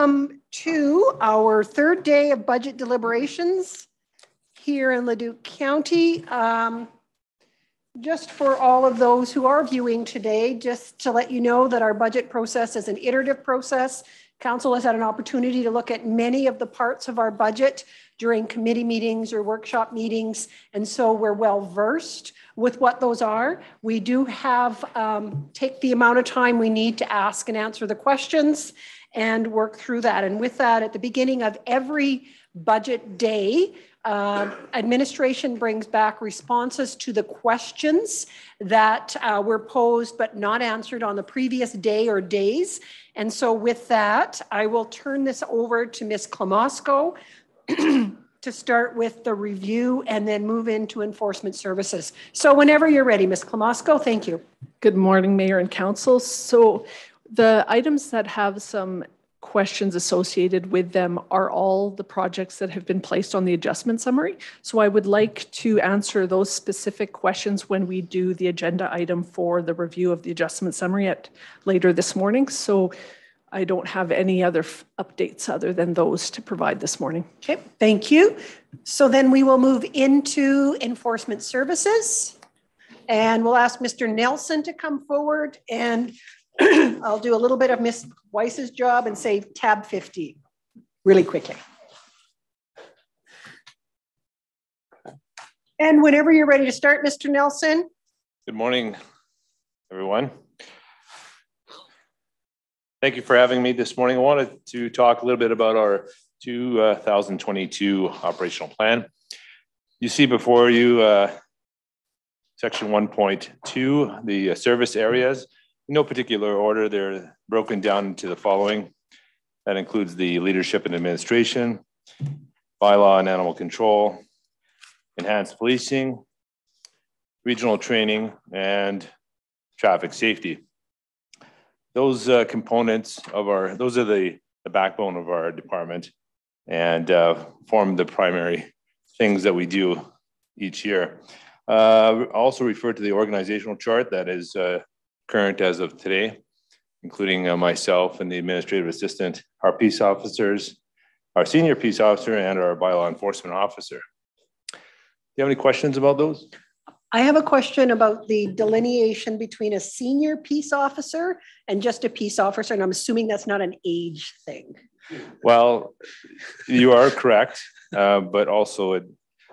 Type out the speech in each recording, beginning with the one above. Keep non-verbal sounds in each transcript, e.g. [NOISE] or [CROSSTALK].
Welcome to our third day of budget deliberations here in Leduc County. Um, just for all of those who are viewing today, just to let you know that our budget process is an iterative process. Council has had an opportunity to look at many of the parts of our budget during committee meetings or workshop meetings, and so we're well versed with what those are. We do have, um, take the amount of time we need to ask and answer the questions and work through that. And with that, at the beginning of every budget day, uh, administration brings back responses to the questions that uh, were posed but not answered on the previous day or days. And so with that, I will turn this over to Ms. Klamosko [CLEARS THROAT] to start with the review and then move into enforcement services. So whenever you're ready, Ms. Klamosko, thank you. Good morning, Mayor and Council. So the items that have some questions associated with them are all the projects that have been placed on the adjustment summary. So I would like to answer those specific questions when we do the agenda item for the review of the adjustment summary at later this morning. So I don't have any other updates other than those to provide this morning. Okay, thank you. So then we will move into enforcement services. And we'll ask Mr. Nelson to come forward and I'll do a little bit of Miss Weiss's job and say tab 50 really quickly. And whenever you're ready to start, Mr. Nelson. Good morning, everyone. Thank you for having me this morning. I wanted to talk a little bit about our 2022 operational plan. You see before you uh, section 1.2, the service areas no particular order. They're broken down into the following. That includes the leadership and administration, bylaw and animal control, enhanced policing, regional training, and traffic safety. Those uh, components of our, those are the, the backbone of our department and uh, form the primary things that we do each year. Uh, also refer to the organizational chart that is uh, current as of today, including uh, myself and the administrative assistant, our peace officers, our senior peace officer, and our bylaw enforcement officer. Do you have any questions about those? I have a question about the delineation between a senior peace officer and just a peace officer, and I'm assuming that's not an age thing. Well, you are correct, uh, but also it,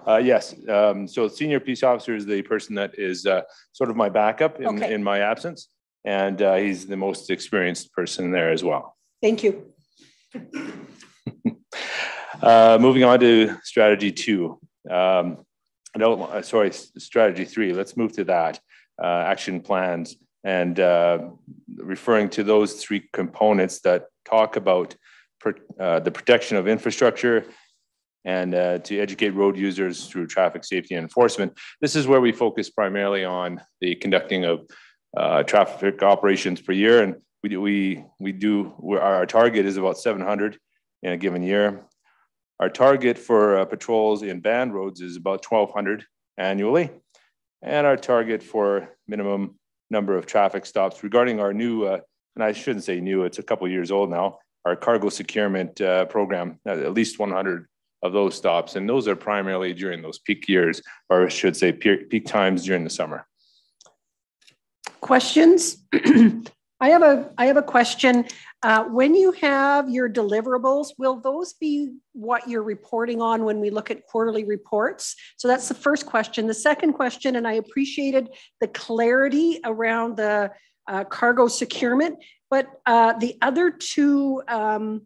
uh, yes. Um, so senior peace officer is the person that is uh, sort of my backup in, okay. in my absence. And uh, he's the most experienced person there as well. Thank you. [LAUGHS] Uh, moving on to strategy two. Um, no, uh, sorry, strategy three. Let's move to that. Uh, action plans and referring to those three components that talk about the protection of infrastructure, and uh, to educate road users through traffic safety and enforcement. This is where we focus primarily on the conducting of uh, traffic operations per year. And we do, we, we do our target is about 700 in a given year. Our target for uh, patrols in banned roads is about 1,200 annually. And our target for minimum number of traffic stops regarding our new, uh, and I shouldn't say new, it's a couple years old now, our cargo securement uh, program, at least 100 of those stops. And those are primarily during those peak years, or I should say peak times during the summer. Questions? [CLEARS THROAT] I have a I have a question. Uh, when you have your deliverables, will those be what you're reporting on when we look at quarterly reports? So that's the first question. The second question, and I appreciated the clarity around the uh, cargo securement, but uh, the other two um,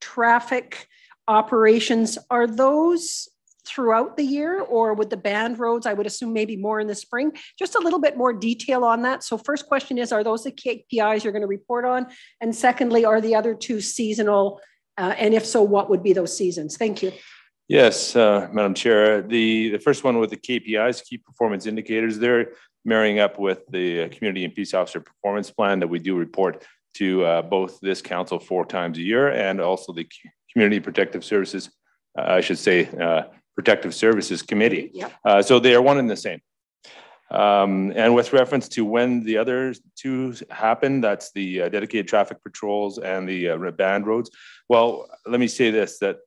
traffic operations, are those throughout the year or with the banned roads? I would assume maybe more in the spring. Just a little bit more detail on that. So first question is, are those the KPIs you're going to report on? And secondly, are the other two seasonal? Uh, and if so, what would be those seasons? Thank you. Yes, uh, Madam Chair. The, the first one with the KPIs, key performance indicators, they're marrying up with the Community and Peace Officer Performance Plan that we do report to uh, both this council four times a year and also the Community Protective Services, uh, I should say, uh, Protective Services Committee. Yep. Uh, so they are one and the same. Um, and with reference to when the other two happen, that's the uh, dedicated traffic patrols and the uh, banned roads. Well, let me say this, that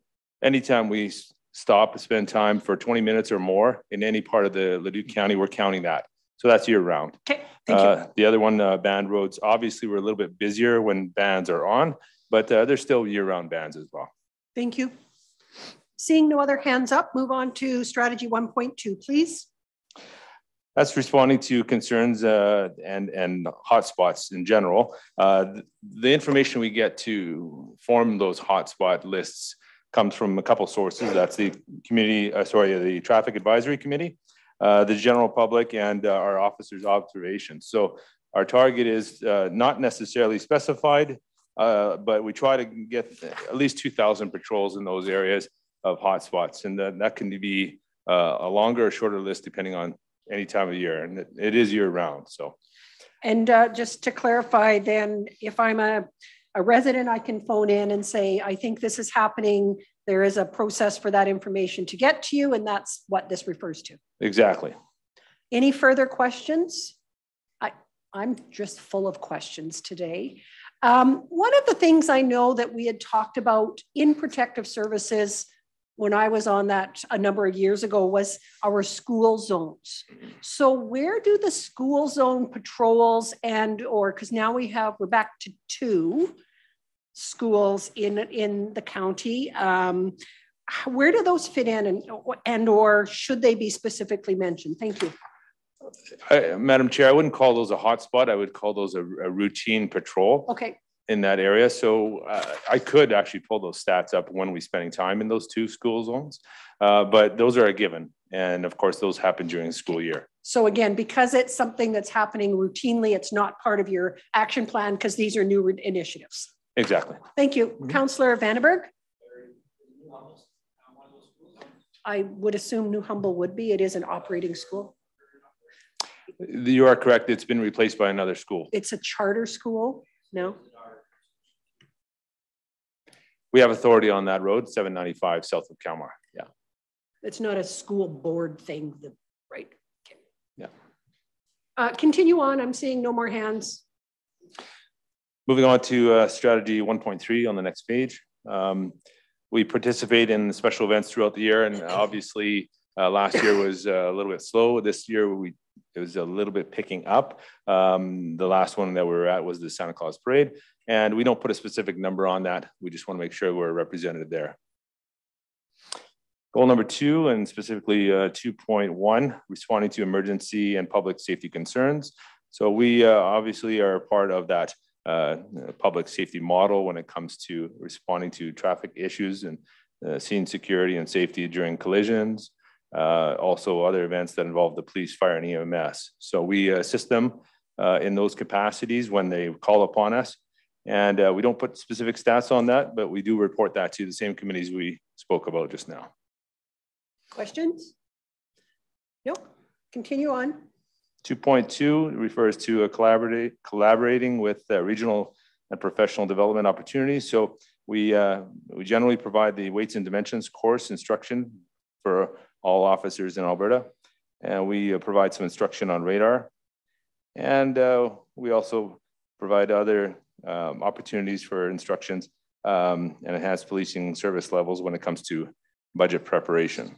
anytime we stop spend time for 20 minutes or more in any part of the Leduc County, we're counting that. So that's year round. Okay, thank you. Uh, the other one, uh, banned roads, obviously we're a little bit busier when bands are on, but uh, there's still year round bands as well. Thank you. Seeing no other hands up, move on to strategy 1.2, please. That's responding to concerns uh, and, and hotspots in general. Uh, the information we get to form those hotspot lists comes from a couple sources. That's the community, uh, sorry, the traffic advisory committee, uh, the general public, and uh, our officers' observations. So our target is uh, not necessarily specified, but we try to get at least 2,000 patrols in those areas of hotspots, and that, that can be a longer or shorter list depending on any time of year, and it, it is year round. So, and uh, just to clarify, then if I'm a a resident, I can phone in and say, I think this is happening. There is a process for that information to get to you, and that's what this refers to. Exactly. Any further questions? I, I'm just full of questions today. Um, one of the things I know that we had talked about in protective services when I was on that a number of years ago was our school zones. So where do the school zone patrols and or because now we have we're back to two schools in in the county. Um, where do those fit in and and or should they be specifically mentioned? Thank you. I, Madam Chair, I wouldn't call those a hotspot. I would call those a, a routine patrol. Okay in that area. So uh, I could actually pull those stats up when we're spending time in those two school zones, uh, but those are a given. And of course, those happen during the school year. So again, because it's something that's happening routinely, it's not part of your action plan because these are new initiatives. Exactly. Thank you. Mm -hmm. Councillor Vandenberg? I would assume New Humble would be. It is an operating school. You are correct. It's been replaced by another school. It's a charter school? No? We have authority on that road, 795 south of Calmar. Yeah. It's not a school board thing, right? Okay. Yeah. Uh, continue on. I'm seeing no more hands. Moving on to uh, strategy 1.3 on the next page. Um, we participate in special events throughout the year, and obviously uh, last year was uh, a little bit slow. This year we it was a little bit picking up. Um, the last one that we were at was the Santa Claus Parade, and we don't put a specific number on that. We just want to make sure we're represented there. Goal number two, and specifically uh, 2.1, responding to emergency and public safety concerns. So we uh, obviously are part of that uh, public safety model when it comes to responding to traffic issues and uh, scene security and safety during collisions, uh, also other events that involve the police, fire, and EMS. So we assist them uh, in those capacities when they call upon us. And uh, we don't put specific stats on that, but we do report that to the same committees we spoke about just now. Questions? No, continue on. 2.2 refers to collaborate, collaborating with uh, regional and professional development opportunities. So we, uh, we generally provide the weights and dimensions course instruction for all officers in Alberta. And we uh, provide some instruction on radar. And uh, we also provide other um, opportunities for instructions um, and enhanced policing service levels when it comes to budget preparation.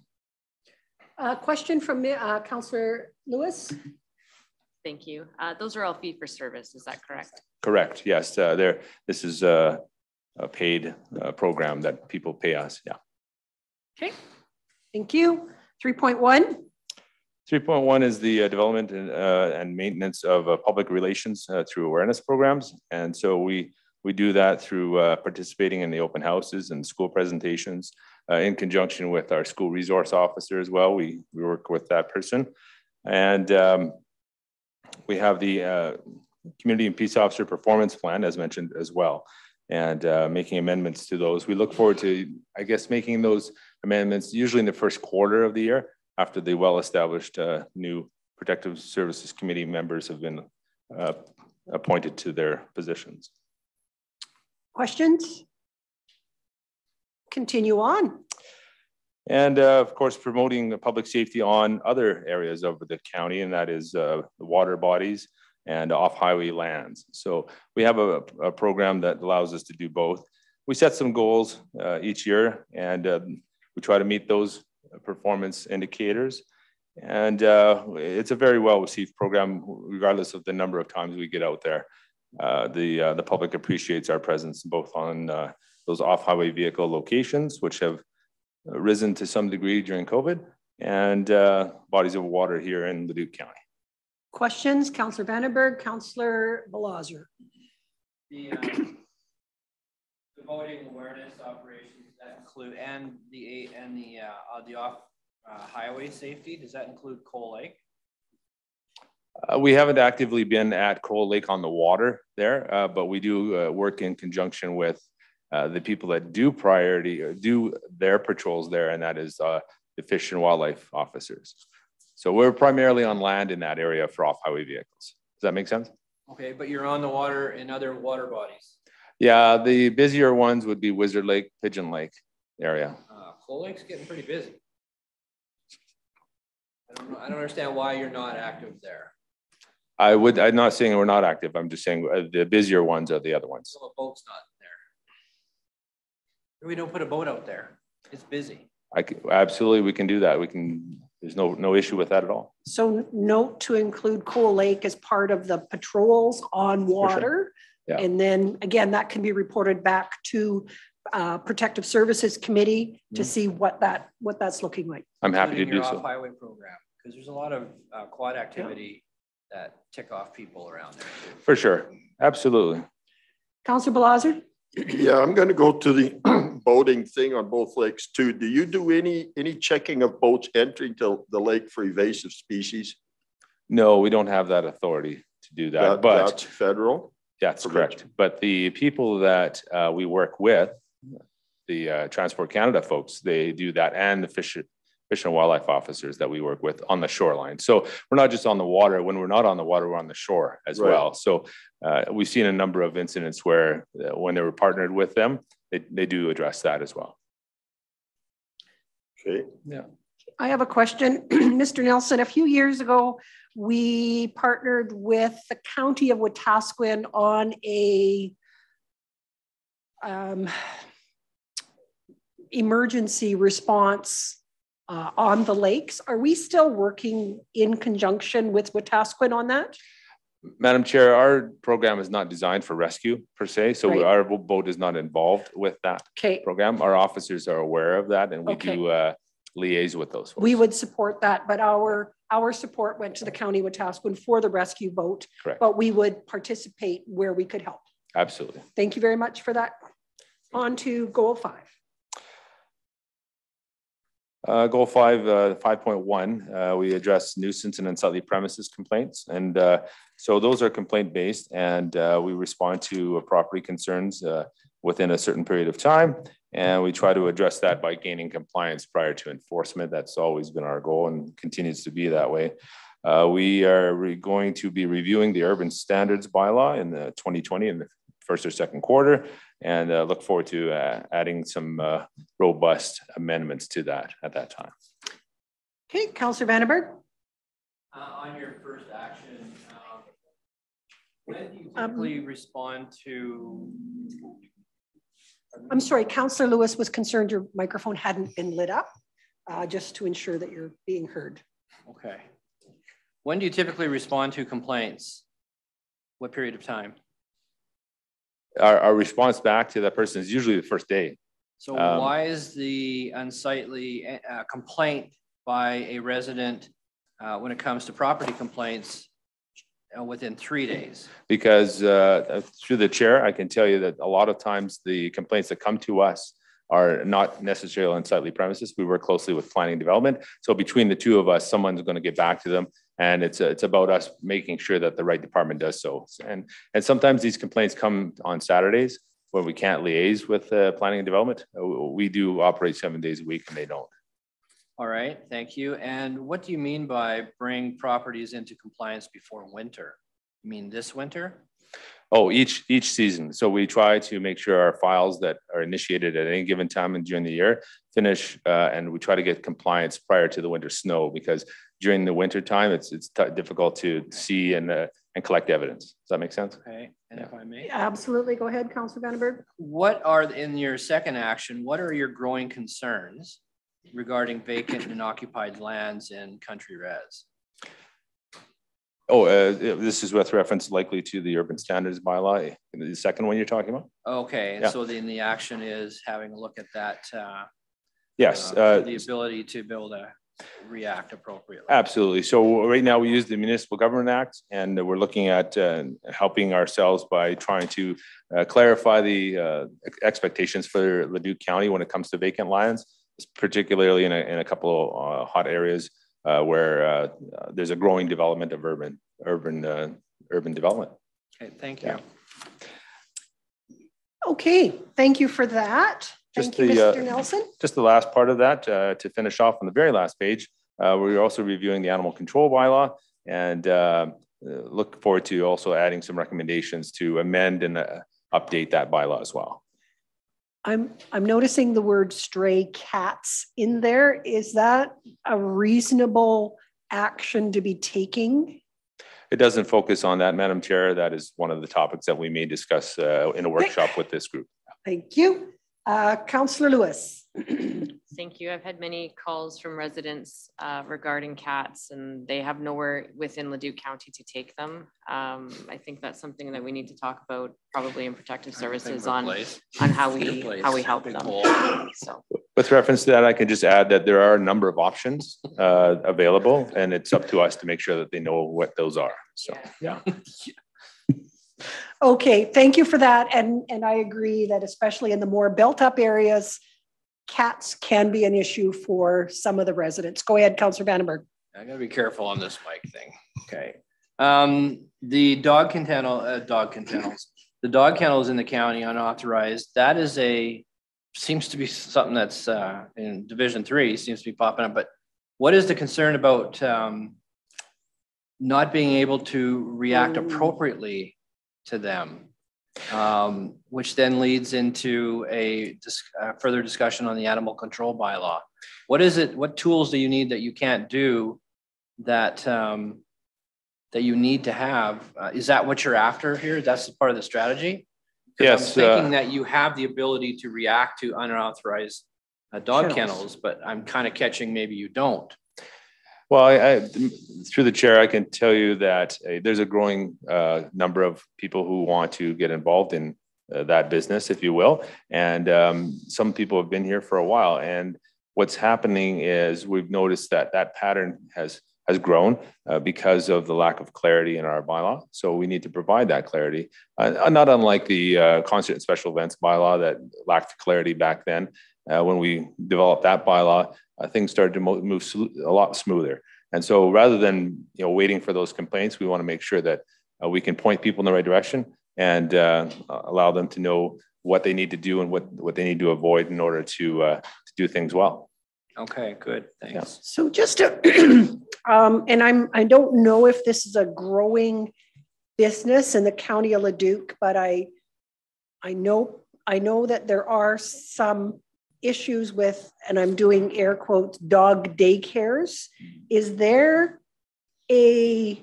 A question from me, uh, Councillor Lewis. Thank you. Uh, those are all fee for service, is that correct? Correct, yes. Uh, there, this is a, a paid uh, program that people pay us, yeah. Okay, thank you. 3.1. 3.1 is the uh, development and, uh, and, maintenance of uh, public relations uh, through awareness programs. And so we, we do that through uh, participating in the open houses and school presentations uh, in conjunction with our school resource officer as well. We, we work with that person. And um, we have the community and peace officer performance plan as mentioned as well and making amendments to those. We look forward to, I guess, making those amendments usually in the first quarter of the year after the well-established uh, new Protective Services Committee members have been uh, appointed to their positions. Questions? Continue on. And uh, of course, promoting the public safety on other areas of the county, and that is uh, the water bodies and off-highway lands. So we have a, a, program that allows us to do both. We set some goals uh, each year, and um, we try to meet those performance indicators. And uh, it's a very well-received program, regardless of the number of times we get out there. Uh, the, uh, the public appreciates our presence both on uh, those off-highway vehicle locations, which have risen to some degree during COVID, and uh, bodies of water here in Leduc County. Questions, Councillor Vandenberg, Councillor Belozer. The, um, [CLEARS THROAT] the voting awareness operations that include and the and the uh, the off uh, highway safety does that include Coal Lake? Uh, we haven't actively been at Coal Lake on the water there, uh, but we do uh, work in conjunction with uh, the people that do priority uh, do their patrols there, and that is uh, the fish and wildlife officers. So we're primarily on land in that area for off-highway vehicles. Does that make sense? Okay, but you're on the water in other water bodies. Yeah, the busier ones would be Wizard Lake, Pigeon Lake area. Uh, Coal Lake's getting pretty busy. I don't, know, I don't understand why you're not active there. I would. I'm not saying we're not active. I'm just saying uh, the busier ones are the other ones. So a boat's not there. we don't put a boat out there. It's busy. I can, absolutely, we can do that. We can, there's no, no issue with that at all. So note to include Coal Lake as part of the patrols on water. Sure. Yeah. And then again, that can be reported back to uh, Protective Services Committee to mm -hmm. see what that what that's looking like. I'm happy to do so. Highway program because there's a lot of uh, quad activity yeah. that tick off people around there. Too. For sure, absolutely. Councilor Belozer. Yeah, I'm going to go to the [CLEARS THROAT] boating thing on both lakes too. Do you do any any checking of boats entering to the lake for invasive species? No, we don't have that authority to do that. that but that's federal. That's correct. But the people that uh, we work with, the uh, Transport Canada folks, they do that, and the fish fish and wildlife officers that we work with on the shoreline. So we're not just on the water. When we're not on the water, we're on the shore as right. well. So uh, we've seen a number of incidents where uh, when they were partnered with them, they, they do address that as well. Okay. Yeah. I have a question. [CLEARS THROAT] Mr. Nelson, a few years ago, we partnered with the County of Wetaskiwin on a um, emergency response uh, on the lakes. Are we still working in conjunction with Wetaskiwin on that? Madam Chair, our program is not designed for rescue per se, so right. our boat is not involved with that okay. program. Our officers are aware of that, and we okay. do uh, liaise with those. Folks. We would support that, but our our support went to the county of Wetaskiwin for the rescue boat. Correct. But we would participate where we could help. Absolutely. Thank you very much for that. On to goal five. Uh, goal five, uh, 5.1, uh, we address nuisance and unsightly premises complaints. And uh, so those are complaint based and uh, we respond to property concerns uh, within a certain period of time. And we try to address that by gaining compliance prior to enforcement. That's always been our goal and continues to be that way. we are re going to be reviewing the urban standards bylaw in the 2020 in the first or second quarter and uh, look forward to uh, adding some uh, robust amendments to that at that time. Okay, Councillor Vandenberg. Uh, on your first action, um, when do you um, typically um, respond to? I'm sorry, Councillor Lewis was concerned your microphone hadn't been lit up, uh, just to ensure that you're being heard. Okay. When do you typically respond to complaints? What period of time? our, our response back to that person is usually the first day. So um, why is the unsightly uh, complaint by a resident uh, when it comes to property complaints within three days? Because uh, through the chair, I can tell you that a lot of times the complaints that come to us are not necessarily on unsightly premises. We work closely with planning development. So between the two of us, someone's going to get back to them and it's it's about us making sure that the right department does so. And and sometimes these complaints come on Saturdays when we can't liaise with uh, planning and development. Uh, we do operate seven days a week, and they don't. All right, thank you. And what do you mean by bring properties into compliance before winter? You mean this winter? Oh, each, each season. So we try to make sure our files that are initiated at any given time and during the year finish, uh, and we try to get compliance prior to the winter snow because during the winter time, it's, it's t- difficult to see and, uh, and collect evidence. Does that make sense? Okay, and if I may, Absolutely. Go ahead, Councilor Vandenberg. what are, in your second action, what are your growing concerns regarding vacant and occupied lands in country res? Oh, uh, this is with reference likely to the urban standards bylaw, the second one you're talking about? Okay, and Yeah. so then the action is having a look at that, uh, Yes. uh, uh, The ability to able to react appropriately. Absolutely. So right now we use the Municipal Government Act and we're looking at uh, helping ourselves by trying to uh, clarify the uh, expectations for Leduc County when it comes to vacant lands, particularly in a, in a couple of uh, hot areas uh, where uh, there's a growing development of urban, urban, uh, urban development. Okay, thank you. Okay, thank you for that. Just Thank you, the, uh, Mr. Nelson. Just the last part of that, uh, to finish off on the very last page, uh, we're also reviewing the animal control bylaw and look forward to also adding some recommendations to amend and uh, update that bylaw as well. I'm, I'm noticing the word stray cats in there. Is that a reasonable action to be taking? It doesn't focus on that, Madam Chair. That is one of the topics that we may discuss uh, in a workshop with this group. Thank you. Uh, Councillor Lewis. [CLEARS THROAT] Thank you. I've had many calls from residents uh, regarding cats and they have nowhere within Leduc County to take them. Um, I think that's something that we need to talk about probably in protective services on, on how we, how we help them. So, With reference to that, I can just add that there are a number of options uh, available and it's up to us to make sure that they know what those are. So, yeah. [LAUGHS] Okay, thank you for that. And, and I agree that especially in the more built-up areas, cats can be an issue for some of the residents. Go ahead, Councillor Vandenberg. I gotta be careful on this mic thing. Okay. Um, the dog kennel, uh, dog kennels, the dog kennels in the county unauthorized, that is a, seems to be something that's, uh, in Division Three seems to be popping up, but what is the concern about, um, not being able to react Mm. appropriately to them? Um, which then leads into a dis- uh, further discussion on the animal control bylaw. What is it, what tools do you need that you can't do that, um, that you need to have? Uh, is that what you're after here? That's part of the strategy. Yes, I'm uh, thinking that you have the ability to react to unauthorized uh, dog Kennels. kennels, but I'm kind of catching maybe you don't. Well, I, I, through the chair, I can tell you that uh, there's a growing uh, number of people who want to get involved in uh, that business, if you will. And um, some people have been here for a while. And what's happening is we've noticed that that pattern has has grown uh, because of the lack of clarity in our bylaw. So we need to provide that clarity. Uh, not unlike the uh, concert and special events bylaw that lacked clarity back then. Uh, when we developed that bylaw, uh, things started to mo- move sl- a lot smoother. And so rather than you know waiting for those complaints, we want to make sure that uh, we can point people in the right direction and uh, allow them to know what they need to do and what, what they need to avoid in order to, uh, to do things well. Okay, good, thanks. So just to, [CLEARS THROAT] um, and I'm, I don't know if this is a growing business in the county of Leduc, but I, I know, I know that there are some issues with, and I'm doing air quotes, dog daycares. Is there a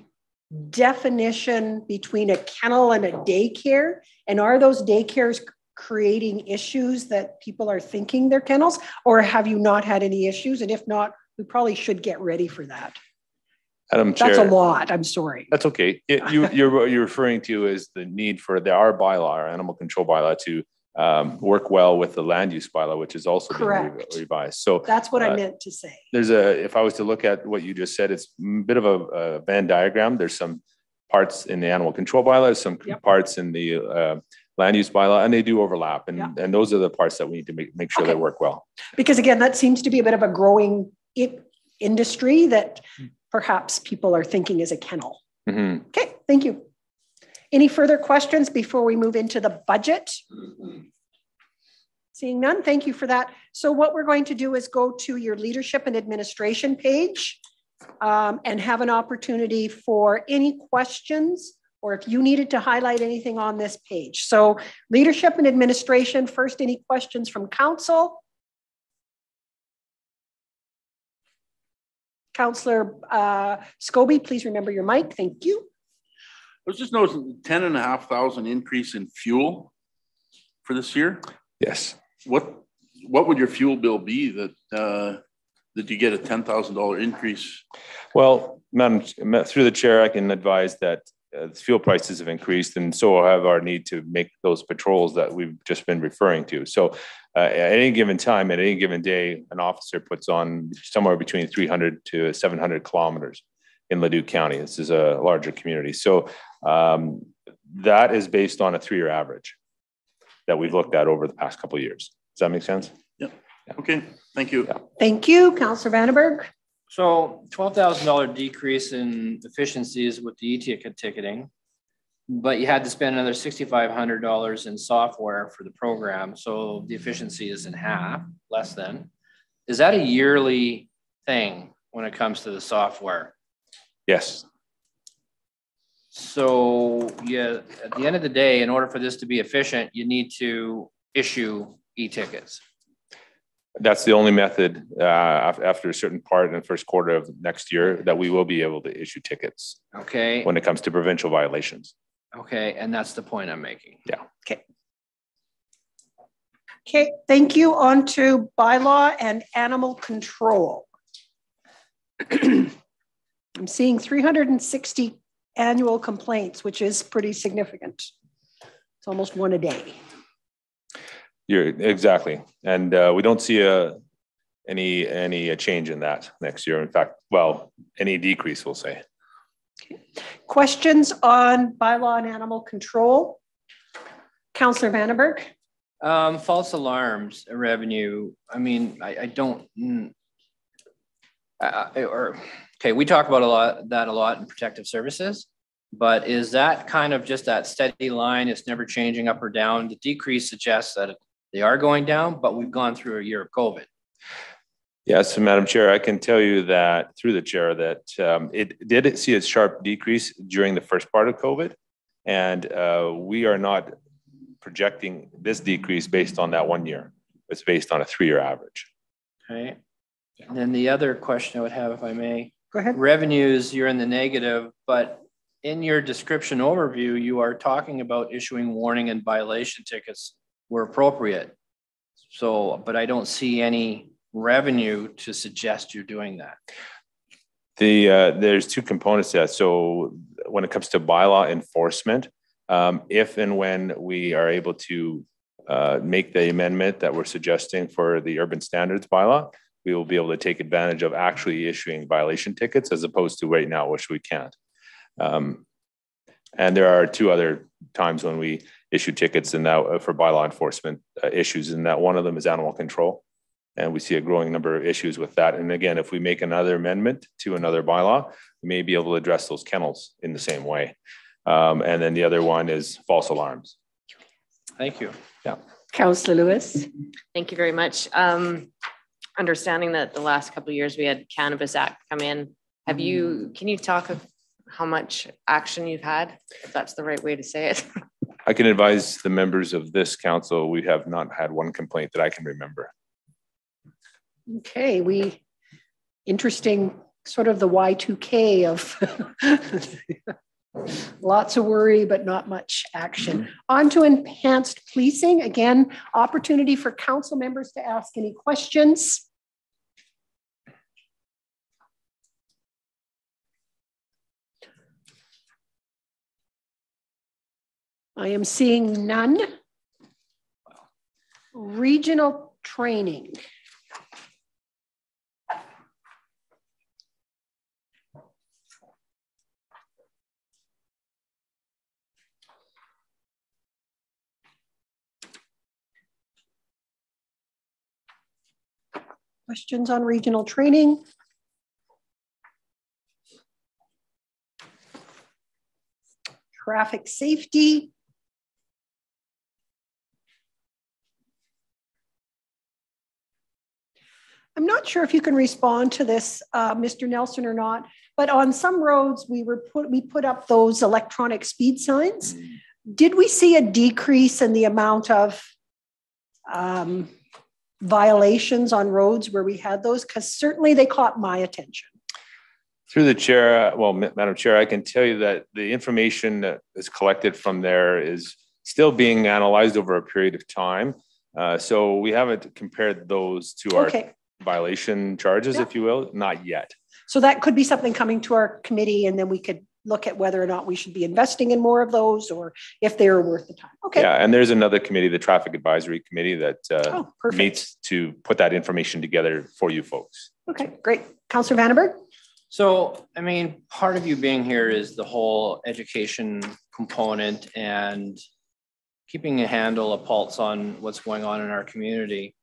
definition between a kennel and a daycare? And are those daycares creating issues that people are thinking they're kennels? Or have you not had any issues? And if not, we probably should get ready for that. Madam Chair. That's a lot, I'm sorry. That's okay. It- you, you're, what you're referring to is the need for the, our bylaw, our animal control bylaw to um, work well with the land use bylaw, which is also being re- Correct. revised. So That's what I Uh, meant to say. there's a, if I was to look at what you just said, it's a bit of a, a Venn diagram. There's some parts in the animal control bylaw, some Yep. parts in the uh, land use bylaw, and they do overlap. And, and those are the parts that we need to make, make sure they work well. Because again, that seems to be a bit of a growing i- industry that perhaps people are thinking is a kennel. Mhm. Okay, thank you. Any further questions before we move into the budget? Seeing none, thank you for that. So what we're going to do is go to your leadership and administration page um, and have an opportunity for any questions or if you needed to highlight anything on this page. So leadership and administration, first, any questions from council? Councillor uh, Scobie, please remember your mic. Thank you. I was just noticing ten and a half thousand increase in fuel for this year. Yes. What, what would your fuel bill be that, uh, that you get a ten thousand dollar increase? Well, Madam, through the chair, I can advise that uh, fuel prices have increased and so have our need to make those patrols that we've just been referring to. So uh, at any given time, at any given day, an officer puts on somewhere between 300 to 700 kilometers in Leduc County. This is a larger community. So um, that is based on a three-year average that we've looked at over the past couple of years. Does that make sense? Yeah. Okay, thank you. Thank you, Councillor Vandenberg. So twelve thousand dollar decrease in efficiencies with the e-ticket ticketing. But you had to spend another sixty-five hundred dollars in software for the program, so the efficiency is in half, less than. Is that a yearly thing when it comes to the software? Yes. So, yeah, at the end of the day, in order for this to be efficient, you need to issue e-tickets. That's the only method uh, after a certain part in the first quarter of next year that we will be able to issue tickets Okay, when it comes to provincial violations. okay, and that's the point I'm making. Yeah. Okay. Okay, thank you. On to bylaw and animal control. [CLEARS THROAT] I'm seeing 360 annual complaints, which is pretty significant. It's almost one a day. You're exactly, and uh, we don't see a any any uh, change in that next year. In fact, well, any decrease, we'll say. Okay. Questions on bylaw and animal control? Counselor Vandenberg? Um, false alarms revenue, I mean, I, I don't. mm, uh, or, okay, we talk about a lot, that a lot in protective services. But is that kind of just that steady line? It's never changing up or down. The decrease suggests that they are going down, but we've gone through a year of COVID. Yes, Madam Chair, I can tell you that through the chair that um, it did see a sharp decrease during the first part of COVID. And uh, we are not projecting this decrease based on that one year. It's based on a three-year average. Okay. And then the other question I would have, if I may, Go ahead. revenues, you're in the negative, but in your description overview, you are talking about issuing warning and violation tickets where appropriate. So, but I don't see any revenue to suggest you're doing that. The, uh, there's two components to that. So when it comes to bylaw enforcement, um, if and when we are able to uh, make the amendment that we're suggesting for the urban standards bylaw, we will be able to take advantage of actually issuing violation tickets as opposed to right now, which we can't. Um, and there are two other times when we issue tickets and now for bylaw enforcement uh, issues, and that one of them is animal control. And we see a growing number of issues with that. And again, if we make another amendment to another bylaw, we may be able to address those kennels in the same way. Um, and then the other one is false alarms. Thank you. Yeah. Counselor Lewis? Thank you very much. Um, understanding that the last couple of years we had Cannabis Act come in, have you, mm. can you talk of how much action you've had? If that's the right way to say it. [LAUGHS] I can advise the members of this council, we have not had one complaint that I can remember. Okay, we, interesting, sort of the Y2K of [LAUGHS] lots of worry, but not much action. Mm-hmm. On to enhanced policing. Again, opportunity for council members to ask any questions. I am seeing none. Regional training. Questions on regional training? Traffic safety. I'm not sure if you can respond to this, uh, Mr. Nelson or not, but on some roads, we were put, we put up those electronic speed signs. Did we see a decrease in the amount of um, violations on roads where we had those? Because certainly they caught my attention. Through the chair, well, Madam Chair, I can tell you that the information that is collected from there is still being analyzed over a period of time. Uh, So we haven't compared those to our Okay, violation charges, Yeah. if you will, not yet. so that could be something coming to our committee and then we could look at whether or not we should be investing in more of those or if they are worth the time. Okay. Yeah, and there's another committee, the Traffic Advisory Committee, that uh, Oh, meets to put that information together for you folks. Okay, great. Counselor Vandenberg? So, I mean, part of you being here is the whole education component and keeping a handle, a pulse on what's going on in our community.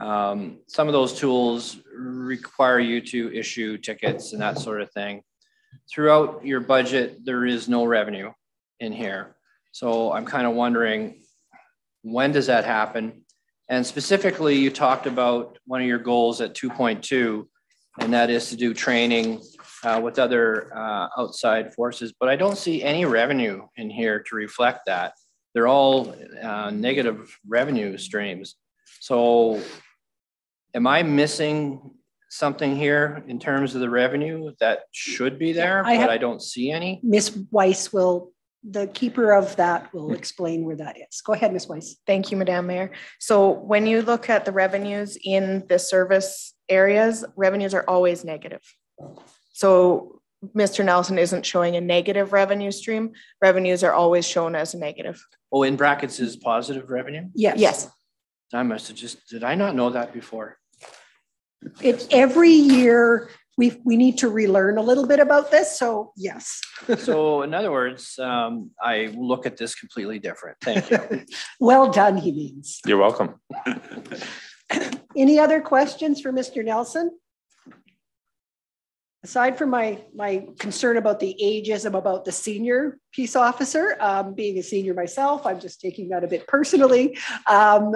Um, some of those tools require you to issue tickets and that sort of thing. Throughout your budget, there is no revenue in here. So I'm kind of wondering, when does that happen? And specifically, you talked about one of your goals at two point two, and that is to do training uh, with other uh, outside forces. But I don't see any revenue in here to reflect that. They're all uh, negative revenue streams. So am I missing something here in terms of the revenue that should be there, I have- but I don't see any? Miss Weiss will, the keeper of that will hmm. explain where that is. Go ahead, Miss Weiss. Thank you, Madam Mayor. So when you look at the revenues in the service areas, revenues are always negative. So Mr. Nelson isn't showing a negative revenue stream. Revenues are always shown as a negative. Oh, in brackets is positive revenue? Yes. Yes, I must have just, did I not know that before? It, every year, we, we need to relearn a little bit about this, so yes. So in other words, um, I look at this completely different. Thank you. [LAUGHS] Well done, he means. You're welcome. [LAUGHS] Any other questions for Mr. Nelson? Aside from my, my concern about the ageism about the senior peace officer, um, being a senior myself, I'm just taking that a bit personally. Um,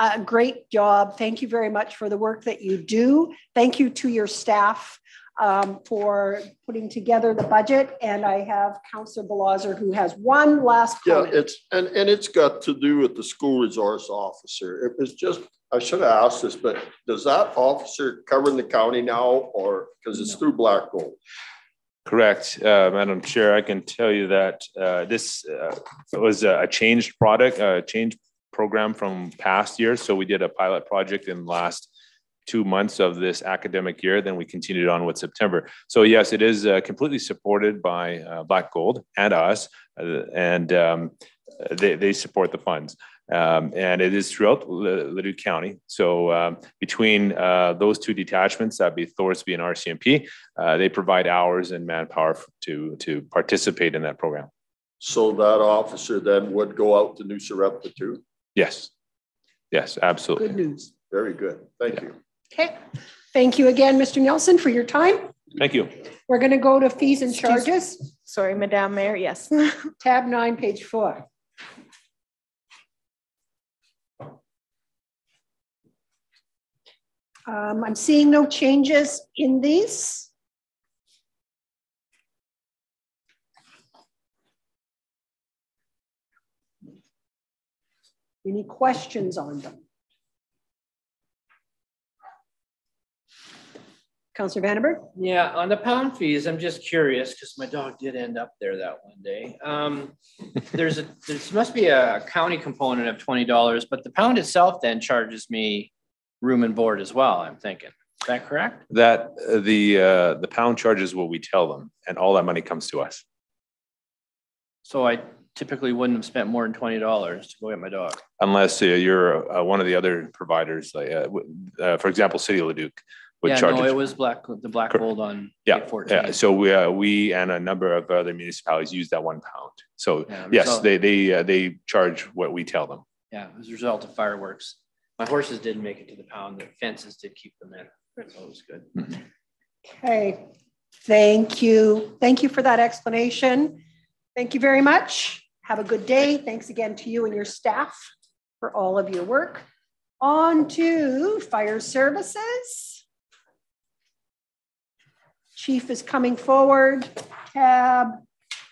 a great job. Thank you very much for the work that you do. Thank you to your staff um, for putting together the budget. And I have Councillor Belozer who has one last Yeah, it's, and, and it's got to do with the school resource officer. It was just, I should have asked this, but does that officer cover in the county now or, because it's through Black Gold? Correct, uh, Madam Chair. I can tell you that uh, this uh, was a a changed product, a changed program from past years. So we did a pilot project in the last two months of this academic year, then we continued on with September. So yes, it is uh, completely supported by uh, Black Gold and us, uh, and um, they, they support the funds. Um, and it is throughout Leduc County. So um, between uh, those two detachments, that'd be Thorsby and RCMP, uh, they provide hours and manpower to to participate in that program. So that officer then would go out to New Sarepta too? Yes, yes, absolutely. Good news. Very good. Thank you. Okay. Thank you again, Mr. Nelson, for your time. Thank you. We're going to go to fees and Excuse- charges, sorry, Madam Mayor, yes. [LAUGHS] tab nine, page four. Um, I'm seeing no changes in these. Any questions on them? Counselor Vandenberg? Yeah, on the pound fees, I'm just curious because my dog did end up there that one day. Um, there's a, there must be a county component of twenty dollars, but the pound itself then charges me room and board as well, I'm thinking. Is that correct? That uh, the uh, the pound charges what we tell them, and all that money comes to us. So I typically wouldn't have spent more than twenty dollars to go get my dog. Unless uh, you're uh, one of the other providers, like uh, w- uh, for example, City of Leduc would Yeah, charge. no, it- it was black, the black Cor- gold on Yeah, eight fourteen. Yeah, so we, uh, we and a number of other municipalities use that one pound. So Yeah, yes, so- they, they, uh, they charge what we tell them. Yeah, as a result of fireworks. My horses didn't make it to the pound, the fences did keep them in, so it was good. Okay, thank you. Thank you for that explanation. Thank you very much. Have a good day. Thanks again to you and your staff for all of your work. On to fire services. Chief is coming forward, tab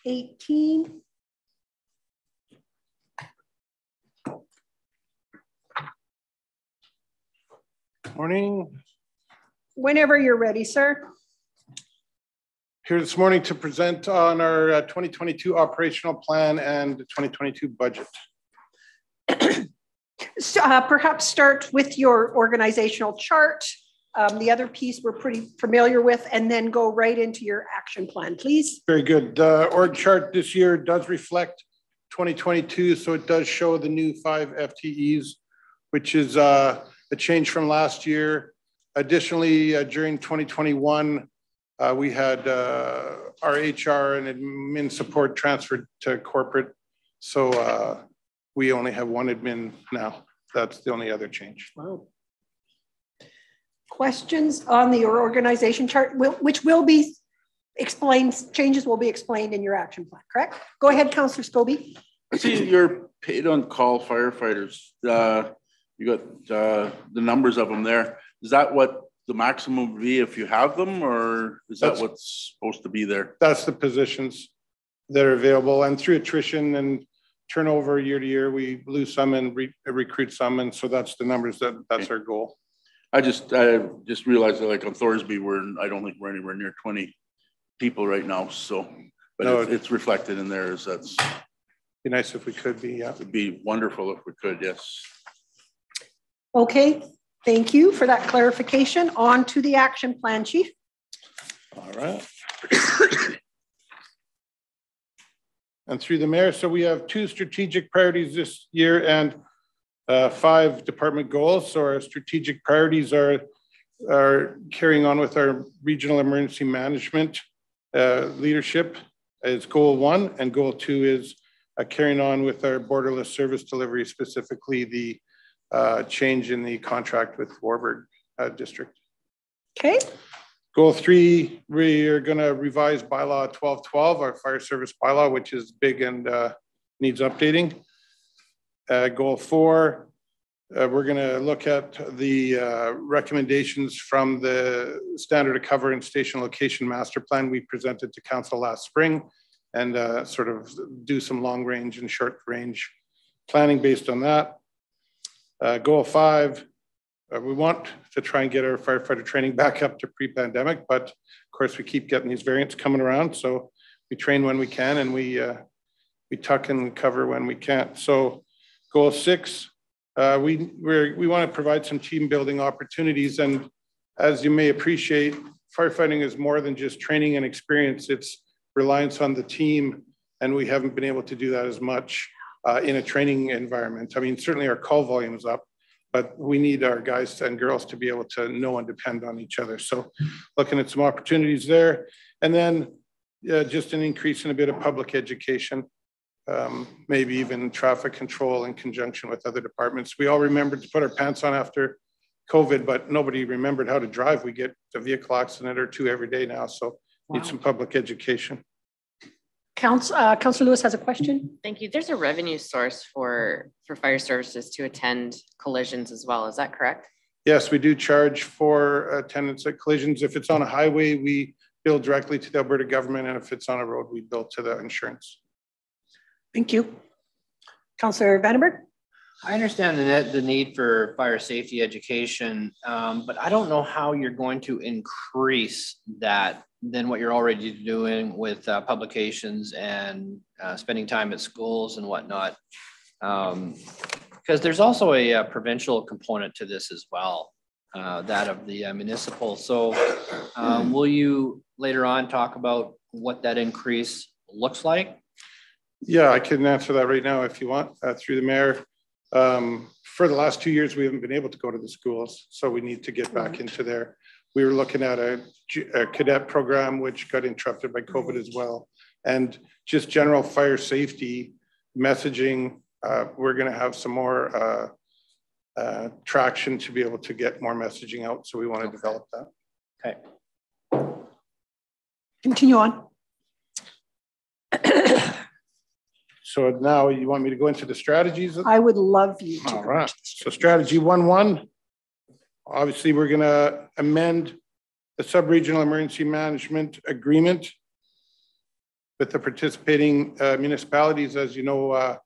18. Morning. Whenever you're ready, sir. Here this morning to present on our uh, 2022 operational plan and 2022 budget. [CLEARS THROAT] So, uh, perhaps start with your organizational chart. Um, the other piece we're pretty familiar with, and then go right into your action plan, please. Very good. The org chart this year does reflect 2022, so it does show the new five FTEs, which is uh, a change from last year. Additionally, uh, during 2021, uh, we had uh, our HR and admin support transferred to corporate. So uh, we only have one admin now. That's the only other change. Wow. Questions on the organization chart, which will be explained, changes will be explained in your action plan, correct? Go ahead, Councillor Scobie. I see you're paid on call firefighters. Uh, you got, uh, the numbers of them there. Is that what the maximum would be if you have them, or is that That's- what's supposed to be there? That's the positions that are available and through attrition and turnover year to year, we lose some and re- recruit some. And so that's the numbers that, that's our goal. I just, I just realized that like on Thorsby, we're, I don't think we're anywhere near twenty people right now, so. But No, it's- it's reflected in there as that's, Be nice if we could be, yeah. it'd be wonderful if we could, yes. Okay, thank you for that clarification. On to the action plan, Chief. All right. [COUGHS] And through the mayor, so we have two strategic priorities this year and uh, five department goals. So our strategic priorities are, are carrying on with our regional emergency management uh, leadership is goal one, and goal two is uh, carrying on with our borderless service delivery, specifically the change in the contract with Warburg uh, District. Okay, Goal three, we are going to revise bylaw 1212, our fire service bylaw, which is big and uh, needs updating. Uh, Goal four, uh, we're going to look at the uh, recommendations from the standard of cover and station location master plan we presented to council last spring and uh, sort of do some long range and short range planning based on that. Uh, Goal five, uh, we want to try and get our firefighter training back up to pre-pandemic, but of course we keep getting these variants coming around. So we train when we can and we uh, we tuck and cover when we can't. So goal six, uh, we we're, we want to provide some team building opportunities. And as you may appreciate, firefighting is more than just training and experience. It's reliance on the team, and we haven't been able to do that as much uh, in a training environment. I mean, certainly our call volume is up, but we need our guys and girls to be able to know and depend on each other. So looking at some opportunities there. And then uh, just an increase in a bit of public education, um, maybe even traffic control in conjunction with other departments. We all remembered to put our pants on after COVID, but nobody remembered how to drive. We get a vehicle accident or two every day now. So need some public education. Council, uh, Councillor Lewis has a question. Thank you. There's a revenue source for, for fire services to attend collisions as well. Is that correct? Yes, we do charge for attendance at collisions. If it's on a highway, we bill directly to the Alberta government, and if it's on a road, we bill to the insurance. Thank you. Councillor Vandenberg? I understand the the need for fire safety education, um, but I don't know how you're going to increase that than what you're already doing with uh, publications and uh, spending time at schools and whatnot. Um, because there's also a, uh provincial component to this as well, uh, that of the uh, municipal. So um, will you later on talk about what that increase looks like? Yeah, I can answer that right now if you want, uh, through the mayor. Um, for the last two years, we haven't been able to go to the schools, so we need to get back into there. We were looking at a, a cadet program, which got interrupted by COVID as well. And just general fire safety messaging, uh, we're gonna have some more, uh, uh, traction to be able to get more messaging out, so we want to develop that. Okay. Continue on. So now you want me to go into the strategies? I would love you to. All right, so strategy one, one. Obviously, we're gonna amend the sub-regional emergency management agreement with the participating uh, municipalities. As you know, uh,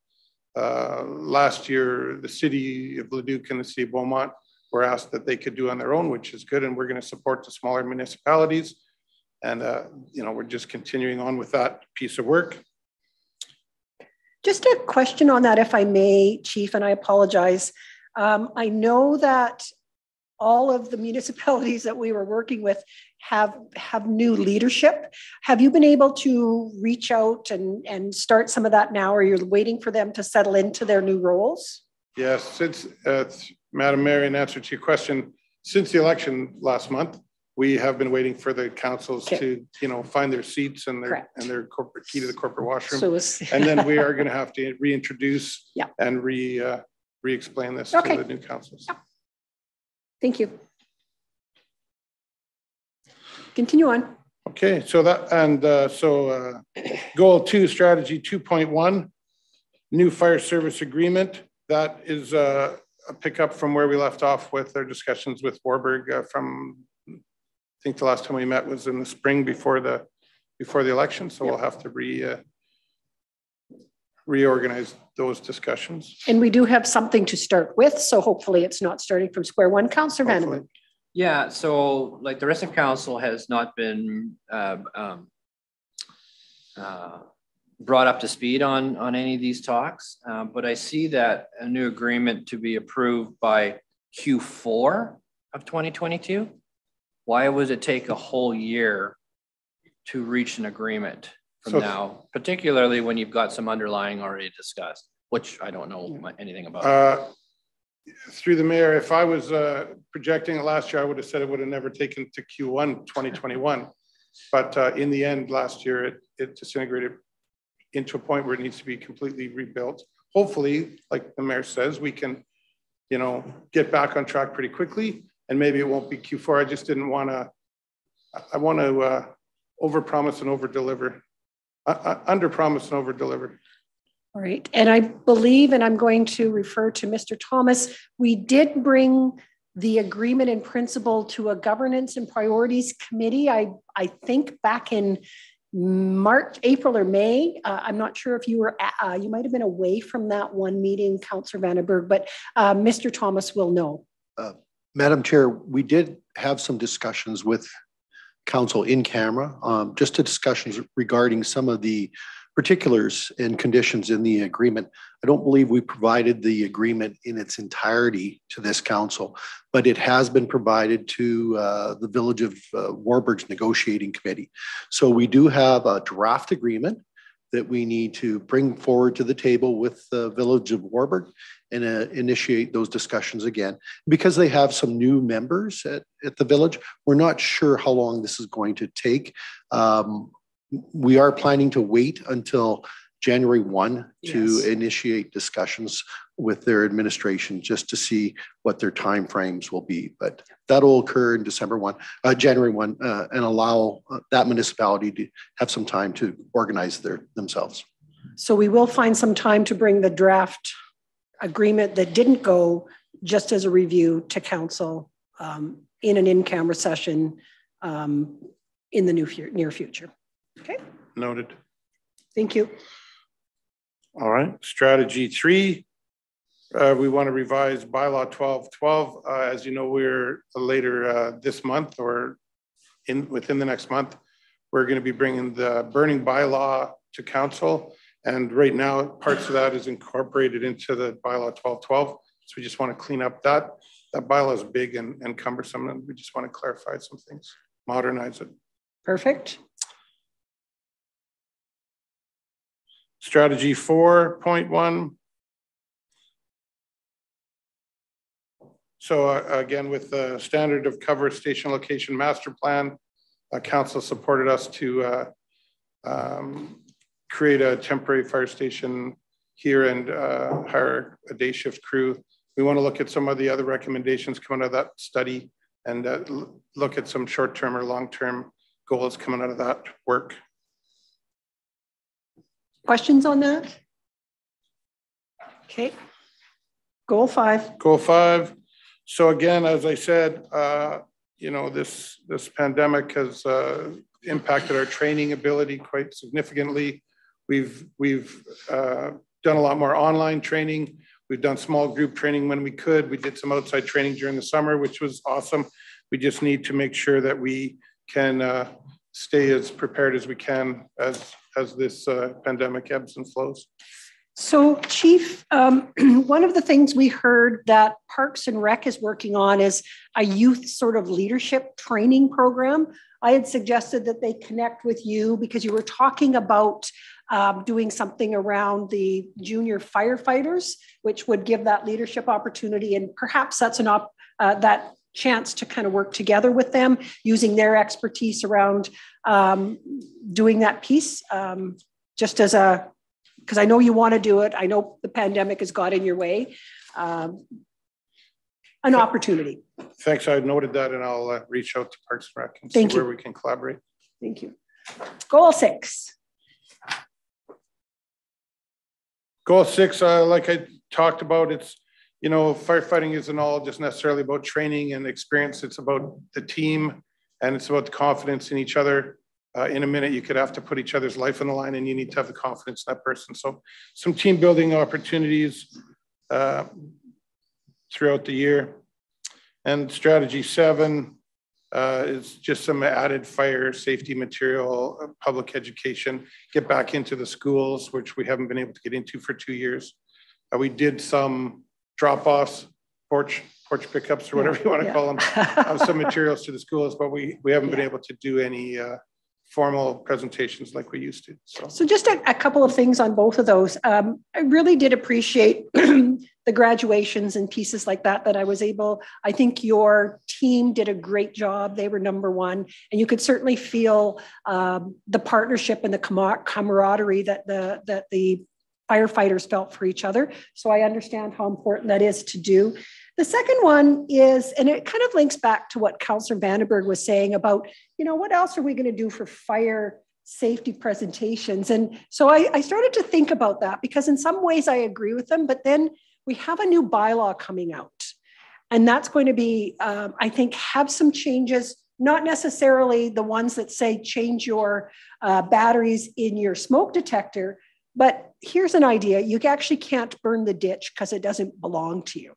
uh, last year, the city of Leduc and the city of Beaumont were asked that they could do on their own, which is good. And we're going to support the smaller municipalities. And, uh, you know, we're just continuing on with that piece of work. Just a question on that, if I may, Chief, and I apologize. Um, I know that all of the municipalities [LAUGHS] that we were working with have have new leadership. Have you been able to reach out and, and start some of that now, or you're waiting for them to settle into their new roles? Yes, since, uh, Madam Mayor, in answer to your question, since the election last month, we have been waiting for the councils Okay. to, you know, find their seats and their, Correct. and their corporate key to the corporate washroom. So it's, And then we [LAUGHS] are going to have to reintroduce Yeah. and re, uh, re-explain this to the new councils. Thank you. Continue on. Okay, so that, and uh, so uh, goal two, strategy 2.1, new fire service agreement. That is uh, a pickup from where we left off with our discussions with Warburg uh, from, I think the last time we met was in the spring before the, before the election. So we'll have to re, uh, reorganize those discussions. And we do have something to start with, so hopefully it's not starting from square one. Counselor Hopefully. Vandenberg. Yeah, so like the rest of council has not been uh, um, uh, brought up to speed on, on any of these talks, uh, but I see that a new agreement to be approved by Q4 of 2022. Why would it take a whole year to reach an agreement So- from now, particularly when you've got some underlying already discussed, which I don't know mu- anything about. Uh, Through the mayor, if I was uh, projecting it last year, I would have said it would have never taken to Q1 2021. [LAUGHS] But uh, in the end, last year, it, it disintegrated into a point where it needs to be completely rebuilt. Hopefully, like the mayor says, we can, you know, get back on track pretty quickly and maybe it won't be Q4. I just didn't want to, I want to uh, overpromise and overdeliver, uh, uh, under-promise and over-deliver. All right, and I believe, and I'm going to refer to Mr. Thomas, we did bring the agreement in principle to a governance and priorities committee, I, I think back in March, April or May. Uh, I'm not sure if you were, a- uh, you might have been away from that one meeting, Counselor Vandenberg, but uh, Mr. Thomas will know. Madam Chair, we did have some discussions with council in camera, um, just to discussions regarding some of the particulars and conditions in the agreement. I don't believe we provided the agreement in its entirety to this council, but it has been provided to uh, the Village of uh, Warburg's negotiating committee. So we do have a draft agreement that we need to bring forward to the table with the Village of Warburg and uh, initiate those discussions again. Because they have some new members at, at the village, we're not sure how long this is going to take. Um, we are planning to wait until January 1 to Yes. initiate discussions with their administration just to see what their timeframes will be. But that'll occur in December 1, uh, January 1, uh, and allow uh, that municipality to have some time to organize their themselves. So we will find some time to bring the draft agreement that didn't go just as a review to council um, in an in-camera session um, in the new, fu- near future. Okay, Noted. thank you. All right, strategy three. Uh, we want to revise bylaw twelve twelve. Uh, as you know, we're later, uh, this month or in, within the next month, we're going to be bringing the burning bylaw to council. And right now, parts of that is incorporated into the bylaw twelve twelve. So we just want to clean up that. That bylaw is big and and cumbersome, and we just want to clarify some things, modernize it. Perfect. Strategy four point one. So uh, again, with the standard of cover station location master plan, uh, council supported us to uh, um, create a temporary fire station here and uh, hire a day shift crew. We want to look at some of the other recommendations coming out of that study and uh, look at some short-term or long-term goals coming out of that work. Questions on that? Okay. Goal five. Goal five. So again, as I said, uh, you know, this, this pandemic has uh, impacted our training ability quite significantly. We've, we've uh, done a lot more online training. We've done small group training when we could. We did some outside training during the summer, which was awesome. We just need to make sure that we can uh, stay as prepared as we can as, as this uh, pandemic ebbs and flows. So Chief, um, [CLEARS THROAT] one of the things we heard that Parks and Rec is working on is a youth sort of leadership training program. I had suggested that they connect with you because you were talking about um, doing something around the junior firefighters, which would give that leadership opportunity. And perhaps that's an op uh, that chance to kind of work together with them using their expertise around um, doing that piece um, just as a because I know you want to do it. I know the pandemic has got in your way. Um, an opportunity. Thanks. I noted that and I'll uh, reach out to Parks and Rec and see Thank you. where we can collaborate. Thank you. Goal six. Goal six, uh, like I talked about, it's, you know, firefighting isn't all just necessarily about training and experience. It's about the team and it's about the confidence in each other. Uh, in a minute, you could have to put each other's life on the line and you need to have the confidence in that person. So some team building opportunities uh, throughout the year. And strategy seven uh, is just some added fire safety material, uh, public education, get back into the schools, which we haven't been able to get into for two years. Uh, we did some drop-offs, porch porch pickups or whatever you want to Yeah. call them, [LAUGHS] of some materials to the schools, but we, we haven't been able to do any uh, formal presentations like we used to. So So just a, a couple of things on both of those. Um, I really did appreciate [CLEARS THROAT] the graduations and pieces like that that I was able. I think your team did a great job. They were number one, and you could certainly feel um, the partnership and the camar- camaraderie that the that the firefighters felt for each other. So I understand how important that is to do. The second one is, and it kind of links back to what Councillor Vandenberg was saying about, you know, what else are we going to do for fire safety presentations? And so I, I started to think about that because in some ways I agree with them, but then we have a new bylaw coming out. And that's going to be, um, I think, have some changes, not necessarily the ones that say change your uh, batteries in your smoke detector, but here's an idea you actually can't burn the ditch because it doesn't belong to you.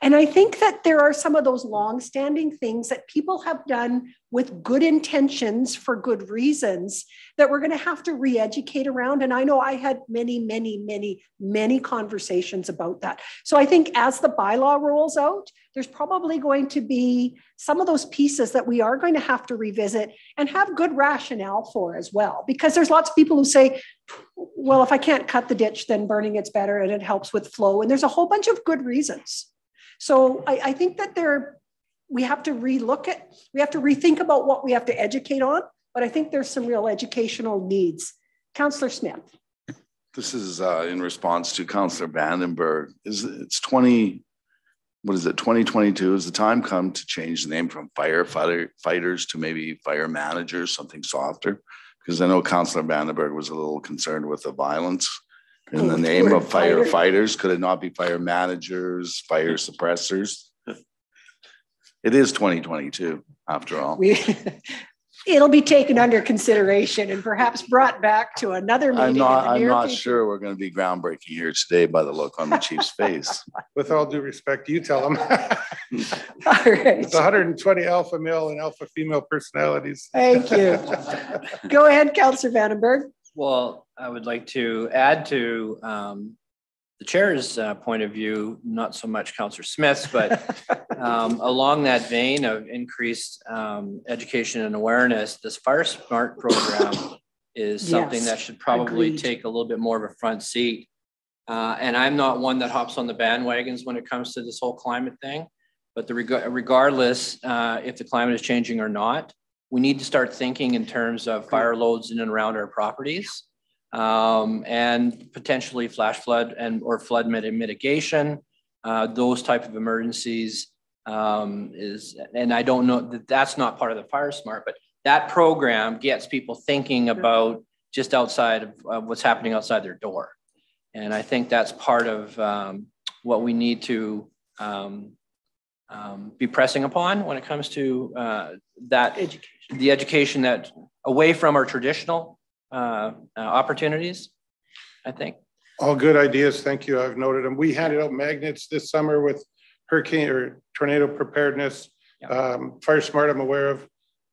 And I think that there are some of those long-standing things that people have done with good intentions for good reasons that we're going to have to re-educate around. And I know I had many, many, many, many conversations about that. So I think as the bylaw rolls out, there's probably going to be some of those pieces that we are going to have to revisit and have good rationale for as well. Because there's lots of people who say, well, if I can't cut the ditch, then burning it's better and it helps with flow. And there's a whole bunch of good reasons. So I, I think that there, we have to relook at, we have to rethink about what we have to educate on, but I think there's some real educational needs. Councillor Smith. This is uh, in response to Councillor Vandenberg. Is it's 20, what is it, 2022? Is the time come to change the name from firefighter fighters to maybe fire managers, something softer? Because I know Councillor Vandenberg was a little concerned with the violence in the Oh, name of firefighters. Could it not be fire managers, fire suppressors? It is 2022 after all. We, [LAUGHS] it'll be taken under consideration and perhaps brought back to another meeting. I'm not, I'm not future. sure we're going to be groundbreaking here today by the look on the chief's [LAUGHS] face. with all due respect, you tell them. [LAUGHS] All right, It's 120 alpha male and alpha female personalities. thank you. Go ahead, Councillor Vandenberg. Well, I would like to add to um, the chair's uh, point of view, not so much Counselor Smith's, but [LAUGHS] um, along that vein of increased um, education and awareness, this Fire Smart program is something Yes, that should probably agreed. take a little bit more of a front seat. Uh, And I'm not one that hops on the bandwagons when it comes to this whole climate thing. But the reg- regardless, uh, if the climate is changing or not, we need to start thinking in terms of fire loads in and around our properties. Um, and potentially flash flood and or flood mitigation, uh, those type of emergencies um, is, and I don't know that that's not part of the Fire Smart, but that program gets people thinking about just outside of, of what's happening outside their door. And I think that's part of um, what we need to um, um, be pressing upon when it comes to uh, that, the education that, away from our traditional uh, uh, opportunities, I think. All good ideas. Thank you. I've noted them. We handed out magnets this summer with hurricane or tornado preparedness. Yeah. Um, Fire Smart, I'm aware of.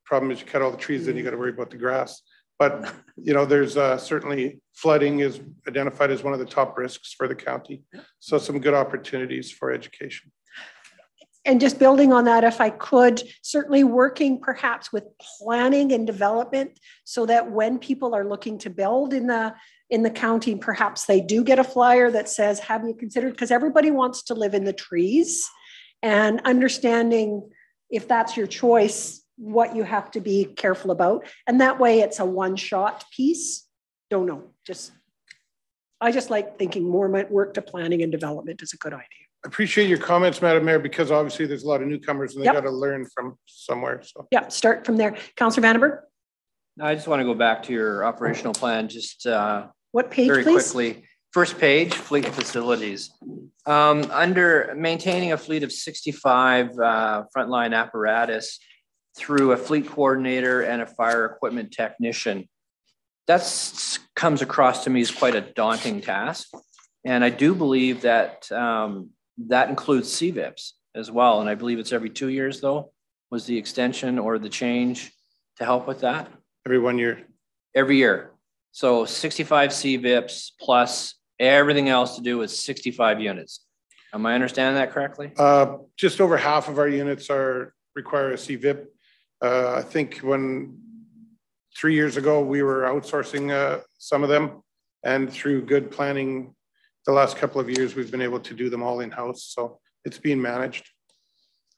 Problem is you cut all the trees, then you got to worry about the grass. But, [LAUGHS] you know, there's uh, certainly flooding is identified as one of the top risks for the county. So some good opportunities for education. And just building on that, if I could, certainly working perhaps with planning and development so that when people are looking to build in the in the county, perhaps they do get a flyer that says, have you considered? Because everybody wants to live in the trees and understanding if that's your choice, what you have to be careful about. And that way it's a one shot piece. Don't know, just, I just like thinking more might work to planning and development is a good idea. I appreciate your comments, Madam Mayor, because obviously there's a lot of newcomers and they Yep. got to learn from somewhere. So Yeah, start from there. Councillor Vandenberg, I just want to go back to your operational plan, just uh, what page, very please? quickly. First page, fleet facilities. Um, under maintaining a fleet of sixty-five, uh, frontline apparatus through a fleet coordinator and a fire equipment technician. That comes across to me as quite a daunting task. And I do believe that, um, that includes CVIPs as well. And I believe it's every two years though, was the extension or the change to help with that? every one year. every year. So 65 CVIPs plus everything else to do with 65 units. Am I understanding that correctly? Uh, just over half of our units are, require a CVIP. Uh, I think when, three years ago, we were outsourcing, uh, some of them. And through good planning, the last couple of years, we've been able to do them all in-house. So it's being managed.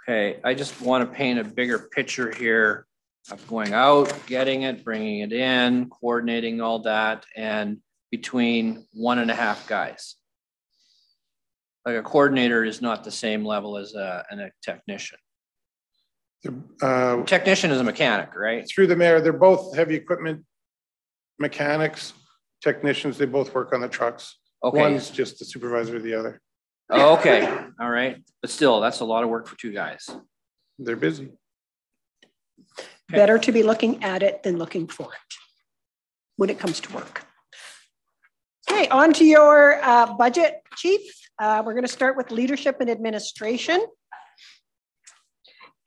Okay, I just want to paint a bigger picture here of going out, getting it, bringing it in, coordinating all that, and between one and a half guys. Like a coordinator is not the same level as a, a technician. Uh, Technician is a mechanic, right? through the mayor, they're both heavy equipment mechanics, technicians, they both work on the trucks. Okay, One's just the supervisor of the other. okay, all right. But still, that's a lot of work for two guys. They're busy. Better to be looking at it than looking for it when it comes to work. Okay, on to your uh, budget, Chief. Uh, we're going to start with leadership and administration.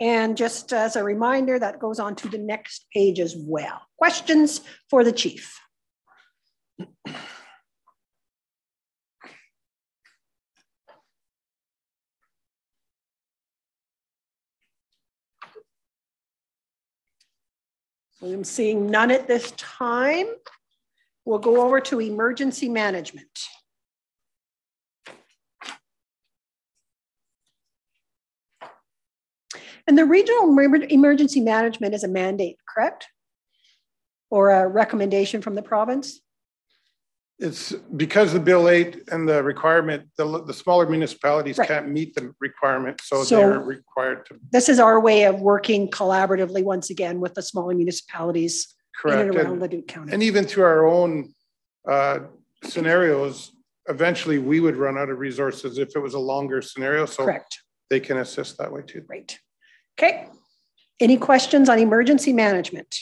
And just as a reminder, that goes on to the next page as well. Questions for the chief? I'm seeing none at this time. We'll go over to emergency management. And the regional emergency management is a mandate, correct? Or a recommendation from the province? It's because the Bill eight and the requirement, the, the smaller municipalities Right. can't meet the requirement, so So- they're required to This is our way of working collaboratively, once again, with the smaller municipalities in and around And, Leduc County. and even through our own uh, scenarios, eventually we would run out of resources if it was a longer scenario, so Correct, they can assist that way too. great. Okay. Any questions on emergency management?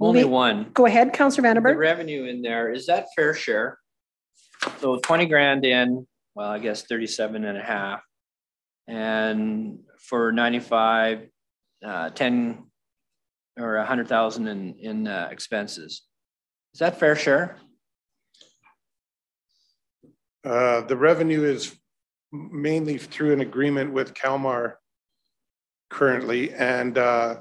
Only Moving- one. Go ahead, Councilor Counselor The revenue in there, is that fair share? So twenty grand in, well, I guess 37 and a half, And for ninety-five, uh, ten or a hundred thousand in, in uh, expenses. Is that fair share? Uh, the revenue is mainly through an agreement with Calmar currently, and uh,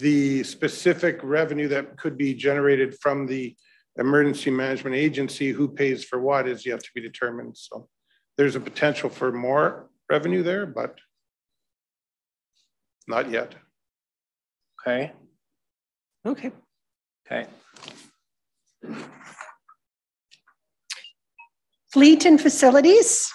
the specific revenue that could be generated from the emergency management agency, who pays for what is yet to be determined. So there's a potential for more revenue there, but not yet. Okay, Okay. okay. Fleet and facilities.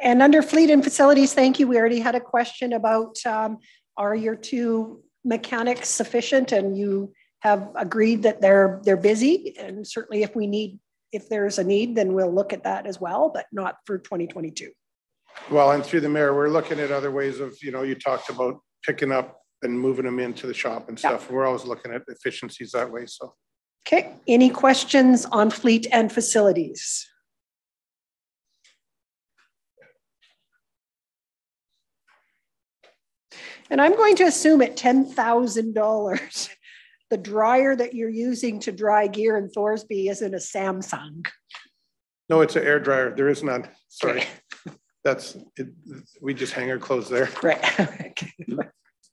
And under fleet and facilities, thank you. We already had a question about, um, are your two mechanics sufficient? And you have agreed that they're, they're busy. And certainly if we need, if there's a need, then we'll look at that as well, but not for 2022. Well, and through the mayor, we're looking at other ways of, you know, you talked about picking up and moving them into the shop and Yeah. stuff. We're always looking at efficiencies that way, so. Okay, any questions on fleet and facilities? And I'm going to assume at ten thousand dollars, the dryer that you're using to dry gear in Thorsby isn't a Samsung. No, it's an air dryer. There is none. Sorry. That's, it, we just hang our clothes there. Right. [LAUGHS]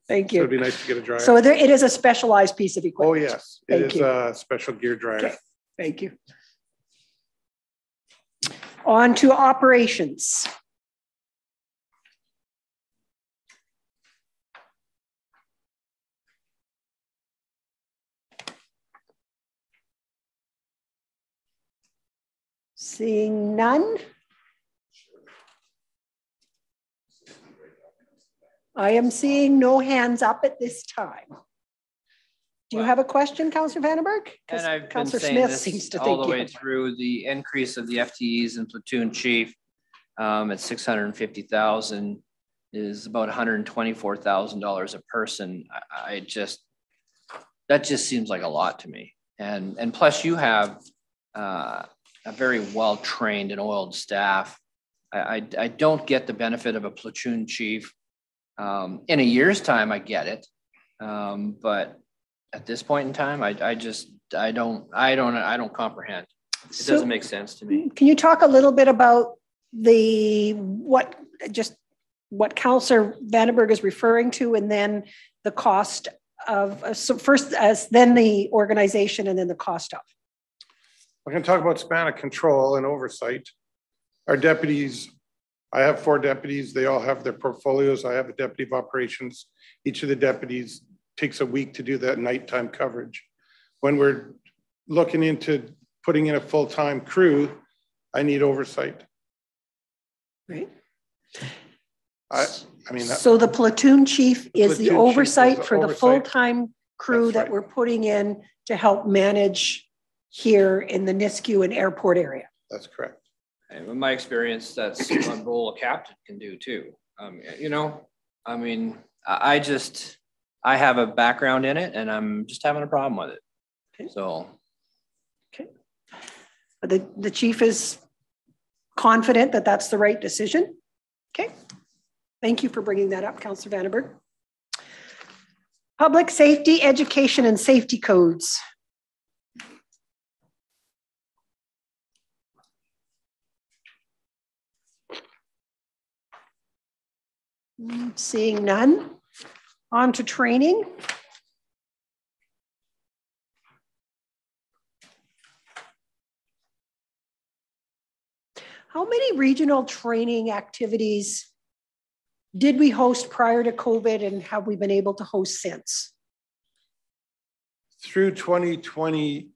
Thank So it'd be nice to get a dryer. So there, it is a specialized piece of oh, equipment. Oh, yes, it Thank is you. a special gear dryer. Okay. Thank you. On to operations. Seeing none. I am seeing no hands up at this time. Do you have a question, Counselor Vandenberg? And I've been Counselor saying Smith seems to think all the way you. through the increase of the FTEs and platoon chief um, at six hundred and fifty thousand is about hundred and twenty-four thousand dollars a person. I, I just, that just seems like a lot to me. And, and plus you have uh, a very well-trained and oiled staff. I, I, I don't get the benefit of a platoon chief. Um, in a year's time, I get it. Um, but at this point in time, I, I just, I don't, I don't, I don't comprehend. It So- doesn't make sense to me. Can you talk a little bit about the, what, just what Counselor Vandenberg is referring to and then the cost of, uh, so first as then the organization and then the cost of? We're gonna talk about span of control and oversight. Our deputies, I have four deputies, they all have their portfolios. I have a deputy of operations. Each of the deputies takes a week to do that nighttime coverage. When we're looking into putting in a full-time crew, I need oversight. Right. I, I mean, that- So the platoon chief is Platoon the chief is oversight the for the full-time crew That's that we're putting in to help manage here in the Nisku and airport area. that's correct. And in my experience, that's [COUGHS] what role a captain can do too. Um, you know, I mean, I, I just, I have a background in it and I'm just having a problem with it. Okay. it. So, The, the chief is confident that that's the right decision. Okay. Thank you for bringing that up, Counselor Vandenberg. Public safety, education, and safety codes. Seeing none. On to training. How many regional training activities did we host prior to COVID and have we been able to host since? Through 2020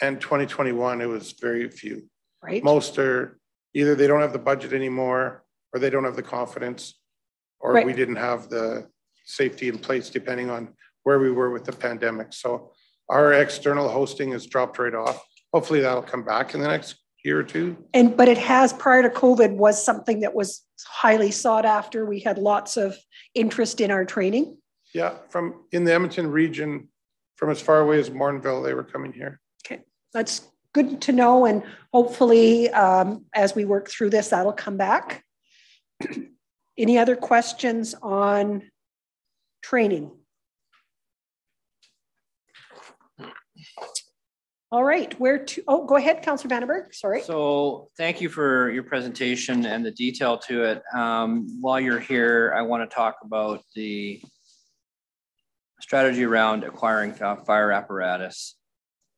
and 2021, it was very few. Right? Most are either they don't have the budget anymore or they don't have the confidence or Right. we didn't have the safety in place depending on where we were with the pandemic. So our external hosting has dropped right off. Hopefully that'll come back in the next year or two. And, but it has, prior to COVID, was something that was highly sought after. We had lots of interest in our training. Yeah, from in the Edmonton region, from as far away as Morinville, they were coming here. Okay, that's good to know. And hopefully, um, as we work through this, that'll come back. Any other questions on training? All right, where to, oh, go ahead, Counselor Vandenberg, sorry. so thank you for your presentation and the detail to it. Um, while you're here, I want to talk about the strategy around acquiring fire apparatus.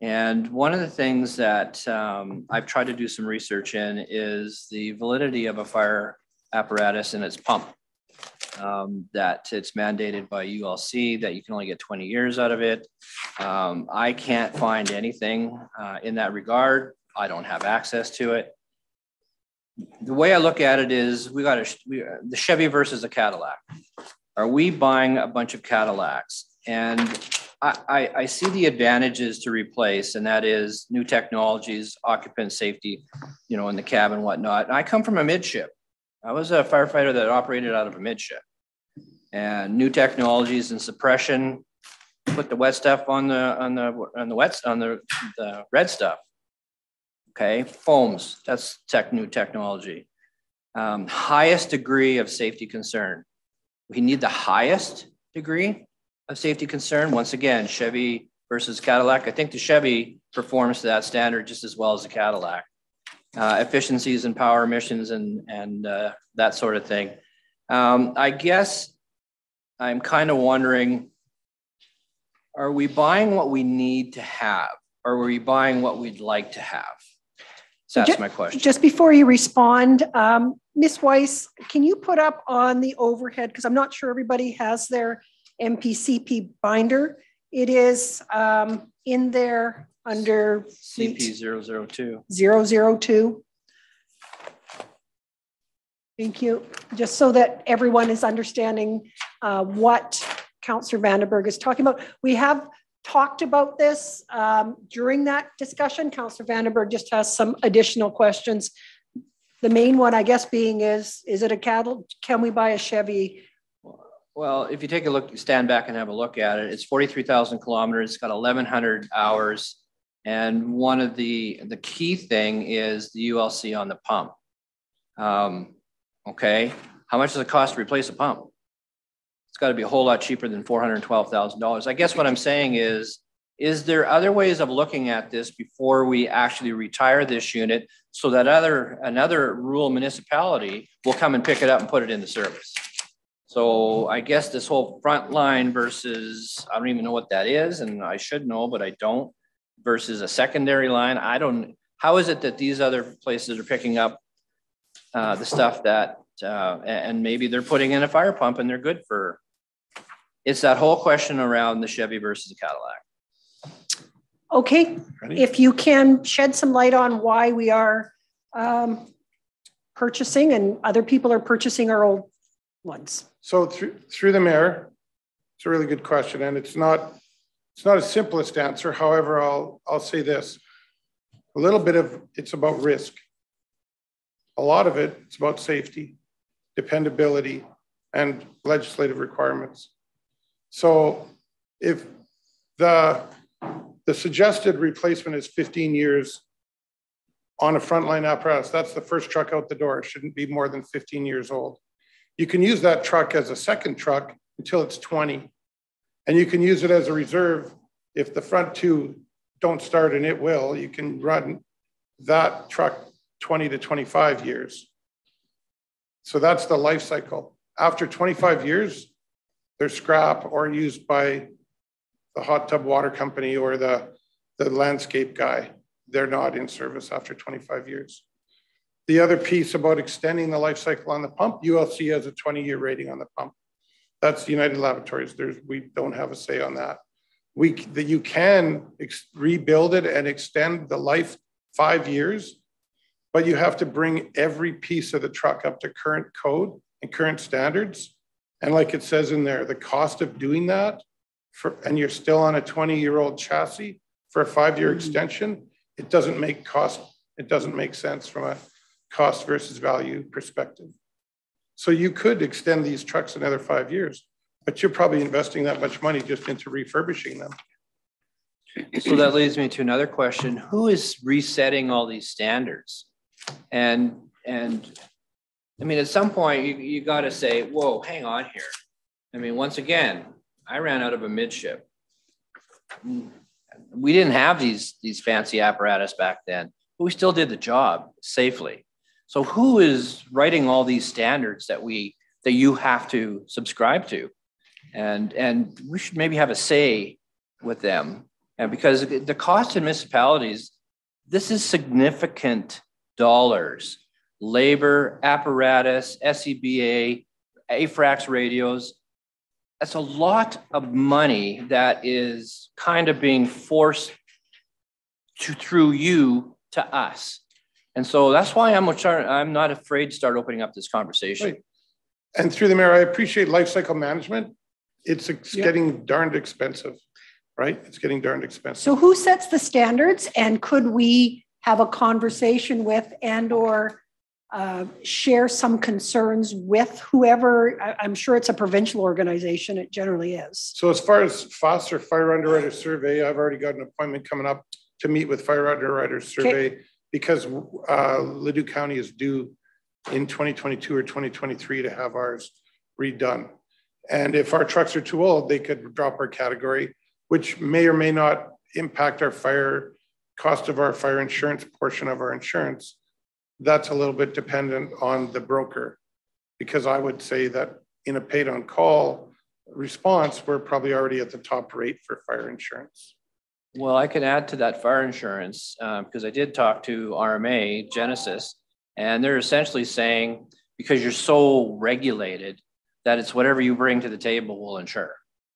And one of the things that um, I've tried to do some research in is the validity of a fire apparatus and its pump. Um, that it's mandated by ULC that you can only get 20 years out of it. Um, I can't find anything uh, in that regard. I don't have access to it. The way I look at it is we got a, we, the Chevy versus a Cadillac. Are we buying a bunch of Cadillacs? And I, I, I see the advantages to replace, and that is new technologies, occupant safety, you know, in the cab and whatnot. And I come from a midship. I was a firefighter that operated out of a midship. And new technologies and suppression, put the wet stuff on the on the on the wet on the, the red stuff. Okay, foams, that's tech new technology. Um, highest degree of safety concern. We need the highest degree of safety concern. Once again, Chevy versus Cadillac. I think the Chevy performs to that standard just as well as the Cadillac. Uh, efficiencies and power emissions and, and uh, that sort of thing. Um, I guess I'm kind of wondering, are we buying what we need to have? Or are we buying what we'd like to have? So that's my question. Just before you respond, um, Ms. Weiss, can you put up on the overhead, because I'm not sure everybody has their MPCP binder. It is um, in there under CP 002. 002. Thank you. Just so that everyone is understanding uh, what Councillor Vandenberg is talking about. We have talked about this um, during that discussion. Councillor Vandenberg just has some additional questions. The main one, I guess, being is, is it a cattle? Can we buy a Chevy well, if you take a look, stand back and have a look at it, it's 43,000 kilometers. It's got 1,100 hours. And one of the, the key thing is the ULC on the pump. Um, okay. How much does it cost to replace a pump? It's got to be a whole lot cheaper than $412,000. I guess what I'm saying is, is there other ways of looking at this before we actually retire this unit so that other another rural municipality will come and pick it up and put it into service? So I guess this whole front line versus, I don't even know what that is, and I should know, but I don't, versus a secondary line. I don't, how is it that these other places are picking up uh, the stuff that, uh, and maybe they're putting in a fire pump and they're good for, it's that whole question around the Chevy versus the Cadillac. Okay, Ready? if you can shed some light on why we are um, purchasing and other people are purchasing our old ones. So through, through the mayor, it's a really good question, and it's not it's not a simplest answer. However, I'll I'll say this: a little bit of it's about risk. A lot of it it's about safety, dependability, and legislative requirements. So if the the suggested replacement is 15 years on a frontline apparatus, that's the first truck out the door. It shouldn't be more than 15 years old. You can use that truck as a second truck until it's 20. And you can use it as a reserve if the front two don't start and it will, you can run that truck 20 to 25 years. So that's the life cycle. After 25 years, they're scrap or used by the hot tub water company or the, the landscape guy. They're not in service after 25 years. The other piece about extending the life cycle on the pump, ULC has a 20 year rating on the pump. That's United Laboratories. There's, we don't have a say on that. We, that you can rebuild it and extend the life five years, but you have to bring every piece of the truck up to current code and current standards. And like it says in there, the cost of doing that for, and you're still on a 20 year old chassis for a five year mm-hmm. extension, it doesn't make cost, it doesn't make sense from a cost versus value perspective. So you could extend these trucks another five years, but you're probably investing that much money just into refurbishing them. So that leads me to another question. Who is resetting all these standards? And and I mean, at some point you, you got to say, whoa, hang on here. I mean, once again, I ran out of a midship. We didn't have these, these fancy apparatus back then, but we still did the job safely. So who is writing all these standards that we that you have to subscribe to? And and we should maybe have a say with them. And because the cost in municipalities, this is significant dollars. Labor, apparatus, SCBA, AFRRCS radios. That's a lot of money that is kind of being forced to through you to us. And so that's why I'm I'm not afraid to start opening up this conversation. Right. And through the mayor, I appreciate life cycle management. It's, it's getting darned expensive. right? It's getting darned expensive. So who sets the standards and could we have a conversation with and or uh, share some concerns with whoever, I, I'm sure it's a provincial organization, it generally is. So as far as Foster Fire Underwriter Survey, I've already got an appointment coming up to meet with Fire Underwriter Survey because uh, Leduc County is due in 2022 or 2023 to have ours redone. And if our trucks are too old, they could drop our category, which may or may not impact our fire cost of our fire insurance portion of our insurance. That's a little bit dependent on the broker. Because I would say that in a paid on call response, we're probably already at the top rate for fire insurance. Well, I can add to that fire insurance, uh, because I did talk to RMA Genesis, and they're essentially saying, because you're so regulated, that it's whatever you bring to the table will insure.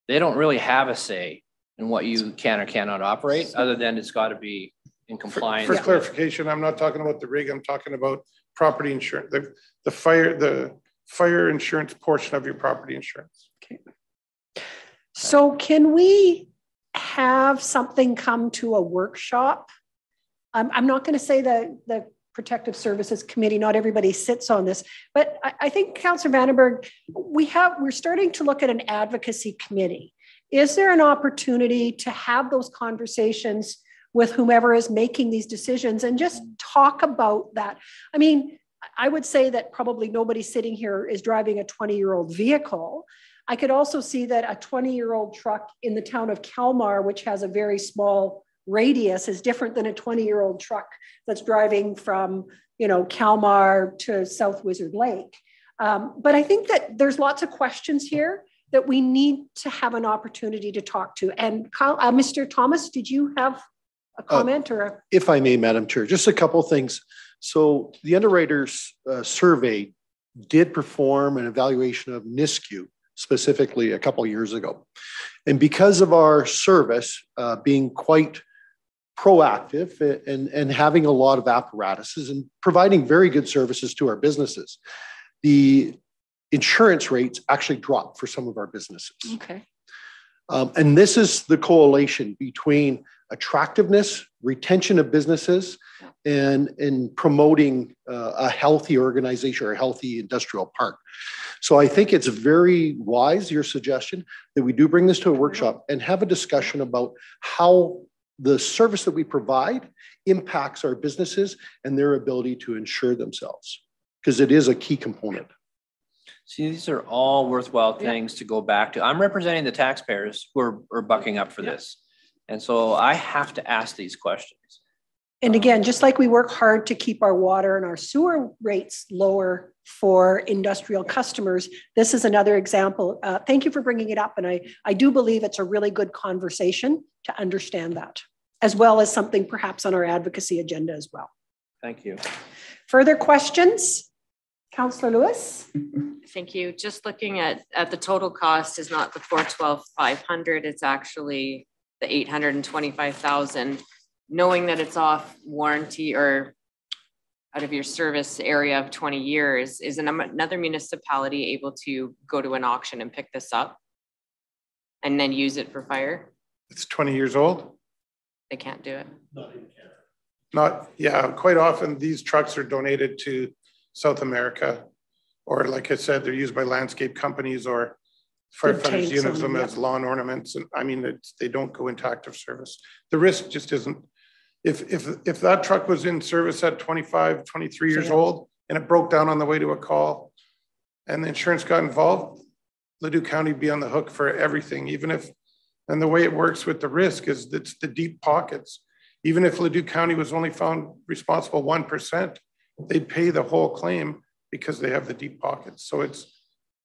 They don't really have a say in what you can or cannot operate, other than it's got to be in compliance. For with- clarification, I'm not talking about the rig, I'm talking about property insurance, the, the fire, the fire insurance portion of your property insurance. Okay. So can we have something come to a workshop? I'm, I'm not going to say that the Protective Services Committee, not everybody sits on this, but I, I think Councillor Vandenberg, we have, we're starting to look at an advocacy committee. Is there an opportunity to have those conversations with whomever is making these decisions and just talk about that? I mean, I would say that probably nobody sitting here is driving a 20 year old vehicle. I could also see that a 20 year old truck in the town of Calmar, which has a very small radius, is different than a 20 year old truck that's driving from, you know, Calmar to South Wizard Lake. Um, but I think that there's lots of questions here that we need to have an opportunity to talk to. And Kyle, uh, Mr. Thomas, did you have a comment or a? If I may, Madam Chair, just a couple of things. So the underwriters uh, survey did perform an evaluation of Nisku specifically a couple of years ago. And because of our service uh, being quite proactive and, and having a lot of apparatuses and providing very good services to our businesses, the insurance rates actually dropped for some of our businesses. Okay. Um, and this is the correlation between attractiveness, retention of businesses, and, and promoting uh, a healthy organization or a healthy industrial park. So I think it's very wise, your suggestion, that we do bring this to a workshop and have a discussion about how the service that we provide impacts our businesses and their ability to insure themselves, because it is a key component. See, these are all worthwhile things to go back to. I'm representing the taxpayers who are, are bucking up for this. And so I have to ask these questions. And again, just like we work hard to keep our water and our sewer rates lower for industrial customers, this is another example. Uh, thank you for bringing it up. And I, I do believe it's a really good conversation to understand that, as well as something perhaps on our advocacy agenda as well. Thank you. Further questions? Councillor Lewis? [LAUGHS] Thank you. Just looking at, at the total cost is not the four twelve five hundred, it's actually the eight hundred and twenty-five thousand. Knowing that it's off warranty or out of your service area of twenty years, is another municipality able to go to an auction and pick this up? And then use it for fire? It's 20 years old. They can't do it. Not, not yeah, quite often these trucks are donated to South America. Or like I said, they're used by landscape companies or Good firefighters use them as lawn ornaments. And I mean, it's, they don't go into active service. The risk just isn't. If, if, if that truck was in service at 25, 23 years Yeah. old and it broke down on the way to a call and the insurance got involved, Leduc County would be on the hook for everything, even if, and the way it works with the risk is it's the deep pockets. Even if Leduc County was only found responsible one percent, they'd pay the whole claim because they have the deep pockets. So it's,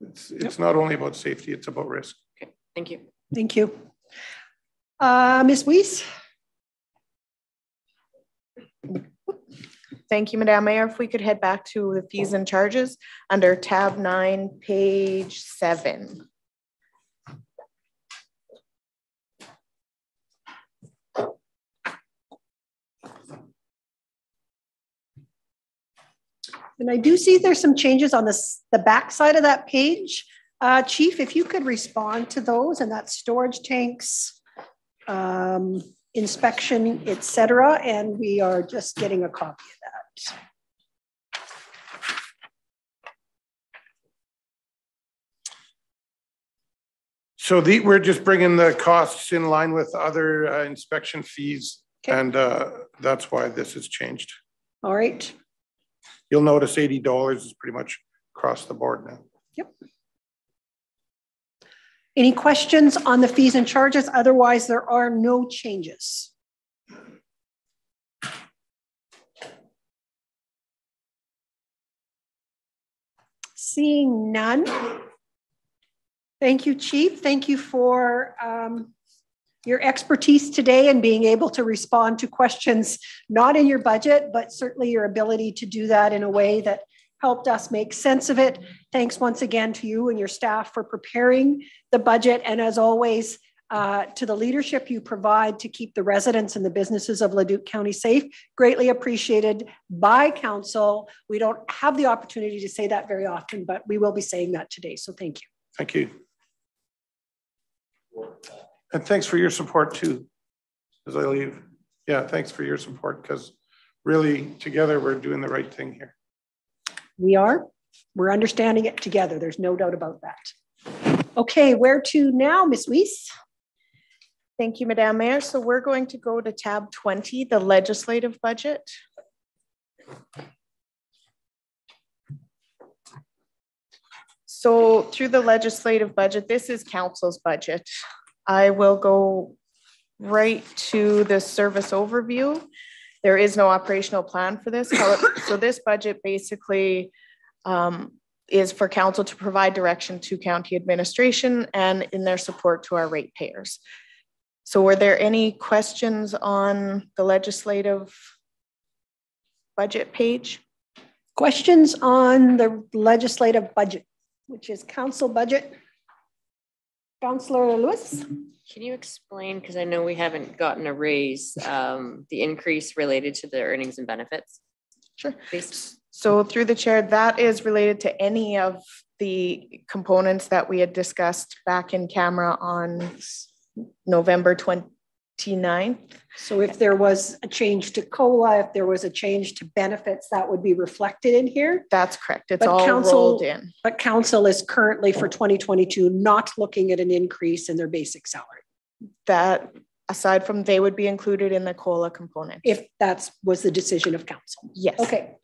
it's, it's not only about safety, it's about risk. Okay, thank you. Thank you. Uh, Ms. Weiss? Thank you, Madam Mayor. If we could head back to the fees and charges under tab nine, page seven. And I do see there's some changes on this, the back side of that page. Uh, Chief, if you could respond to those and that storage tanks um, inspection, et cetera, and we are just getting a copy of that. So the, we're just bringing the costs in line with other uh, inspection fees. Okay. And uh, that's why this has changed. All right, You'll notice eighty dollars is pretty much across the board now. Yep. Any questions on the fees and charges? Otherwise, there are no changes. Seeing none. Thank you, Chief. Thank you for um, your expertise today and being able to respond to questions not in your budget, but certainly your ability to do that in a way that helped us make sense of it. Thanks once again to you and your staff for preparing the budget. And as always, uh, to the leadership you provide to keep the residents and the businesses of Leduc County safe. Greatly appreciated by council. We don't have the opportunity to say that very often, but we will be saying that today. So thank you. Thank you. And thanks for your support too, as I leave. Yeah, thanks for your support because really together we're doing the right thing here. We are. We're understanding it together. There's no doubt about that. Okay, where to now, Ms. Weiss? Thank you, Madam Mayor. So we're going to go to tab 20, the legislative budget. So through the legislative budget, this is council's budget. I will go right to the service overview. There is no operational plan for this. [COUGHS] So this budget basically um, is for council to provide direction to county administration and in their support to our ratepayers. So were there any questions on the legislative budget page? Questions on the legislative budget, which is council budget? Councillor Lewis? Can you explain, because I know we haven't gotten a raise, um, the increase related to the earnings and benefits? Sure. Please. So through the chair, that is related to any of the components that we had discussed back in camera on November 29th. So if there was a change to COLA, if there was a change to benefits, that would be reflected in here. That's correct. It's But all council- rolled in. But council is currently for 2022 not looking at an increase in their basic salary. That aside from, they would be included in the COLA component. If that's was the decision of council. Yes. Okay.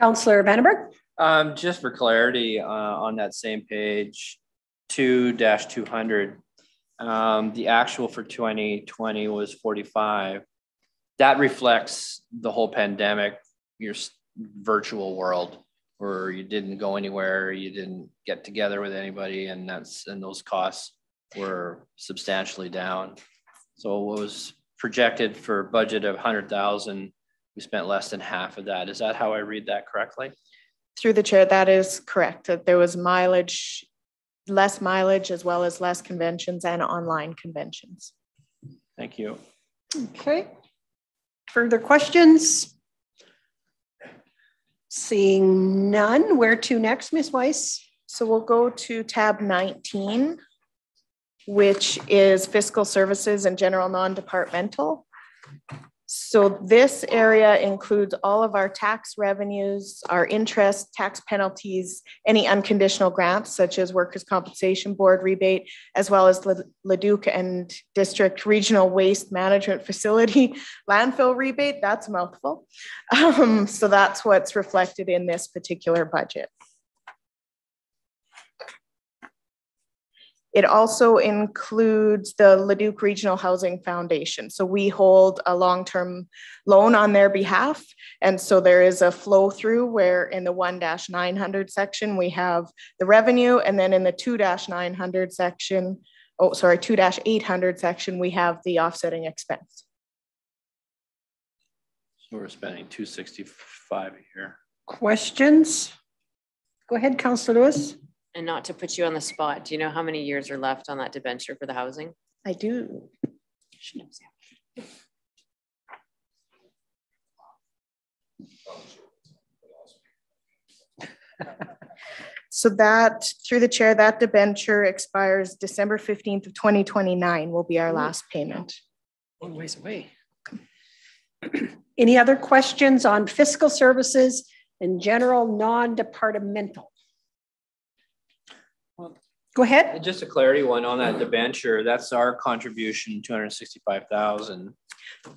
Councillor Vandenberg? Um, just for clarity, uh, on that same page, two two hundred, um, the actual for twenty twenty was forty-five. That reflects the whole pandemic, your virtual world where you didn't go anywhere, you didn't get together with anybody and that's, and those costs were substantially down. So what was projected for budget of hundred thousand, we spent less than half of that. Is that how I read that correctly? Through the chair, that is correct. That there was mileage, less mileage as well as less conventions and online conventions. Thank you. Okay. Further questions? Seeing none, where to next, Ms. Weiss? So we'll go to tab 19, which is fiscal services and general non-departmental. So this area includes all of our tax revenues, our interest, tax penalties, any unconditional grants such as workers' compensation board rebate, as well as Le- Leduc and District Regional Waste Management Facility [LAUGHS] landfill rebate. That's a mouthful. [LAUGHS] Um, so that's what's reflected in this particular budget. It also includes the Leduc Regional Housing Foundation. So we hold a long-term loan on their behalf. And so there is a flow through where in the one nine hundred section, we have the revenue. And then in the two nine hundred section, oh, sorry, two eight hundred section, we have the offsetting expense. So we're spending two sixty-five a year. Questions? Go ahead, Councillor Lewis. And not to put you on the spot, do you know how many years are left on that debenture for the housing? I do. She knows, yeah. [LAUGHS] So that, through the chair, that debenture expires December fifteenth of twenty twenty-nine will be our mm-hmm. last payment. Long ways away. [CLEARS THROAT] Any other questions on fiscal services and general non-departmental? Go ahead. Just a clarity one on that debenture, that's our contribution, two hundred and sixty-five thousand.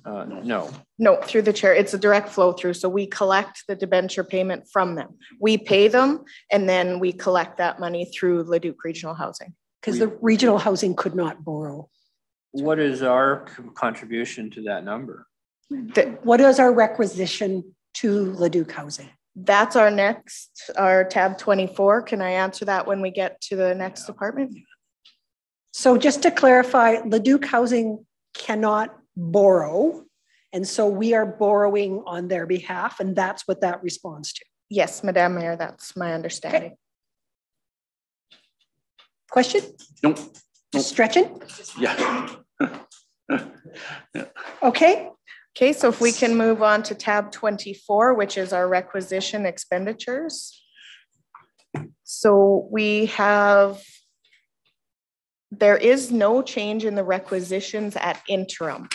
Uh, no, No, through the chair, it's a direct flow through. So we collect the debenture payment from them. We pay them and then we collect that money through Leduc Regional Housing. Because the regional housing could not borrow. what is our contribution to that number? That, What is our requisition to Leduc Housing? That's our next, our tab twenty-four. Can I answer that when we get to the next department? So just to clarify, Leduc Housing cannot borrow. And so we are borrowing on their behalf, and that's what that responds to. Yes, Madam Mayor, that's my understanding. Question? Nope. Just stretching? Yeah. [LAUGHS] Okay, Okay, so if we can move on to tab twenty-four, which is our requisition expenditures. So we have, there is no change in the requisitions at interim.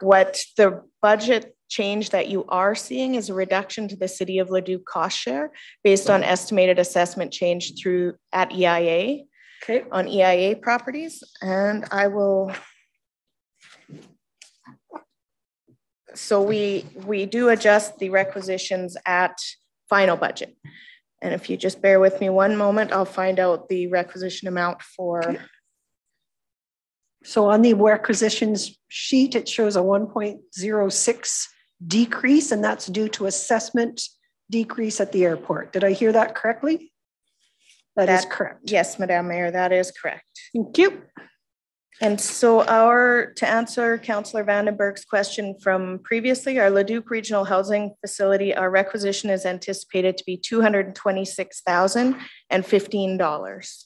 What the budget change that you are seeing is a reduction to the city of Leduc cost share based on estimated assessment change through at EIA, okay. on EIA properties, and I will so we, we do adjust the requisitions at final budget. And if you just bear with me one moment, I'll find out the requisition amount for, So on the requisitions sheet, it shows a one point zero six decrease, and that's due to assessment decrease at the airport. Did I hear that correctly? That is correct. yes, Madam Mayor, that is correct. Thank you. And so our, to answer Councillor Vandenberg's question from previously, our Leduc Regional Housing Facility, our requisition is anticipated to be two hundred and twenty-six thousand and fifteen dollars.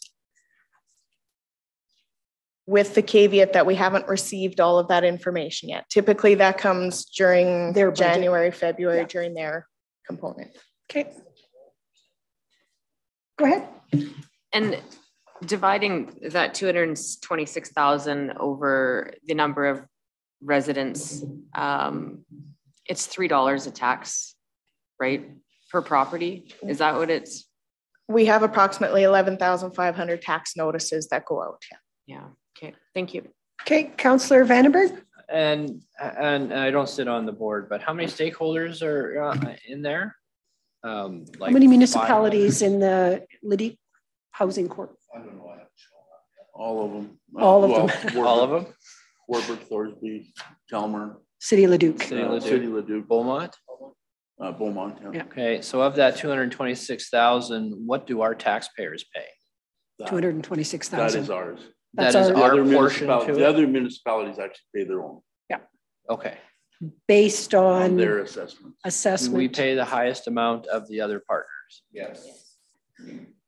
With the caveat that we haven't received all of that information yet. Typically, that comes during Their budget. January, February, Yeah. during their component. Okay. Go ahead. And dividing that two hundred and twenty-six thousand over the number of residents, um, it's three dollars a tax, right, per property? Is that what it's? We have approximately eleven thousand five hundred tax notices that go out. Yeah, yeah. okay, thank you. Okay, Counselor Vandenberg? And, and and I don't sit on the board, but how many stakeholders are uh, in there? Um, How like many five? municipalities in the Liddy Housing Corp? All of them. All of them. All of them? Warburg, Thorsby, Calmer, City of Leduc. City uh, Leduc. City Leduc, Beaumont? uh, Beaumont, yeah. Yeah. Okay, so of that two hundred and twenty-six thousand, what do our taxpayers pay? That- Two hundred and twenty-six That thousand. is ours. That's That is our- our portion to The it? other municipalities actually pay their own, Yeah. Okay, Based on on their assessments. do we pay the highest amount of the other partners? Yes.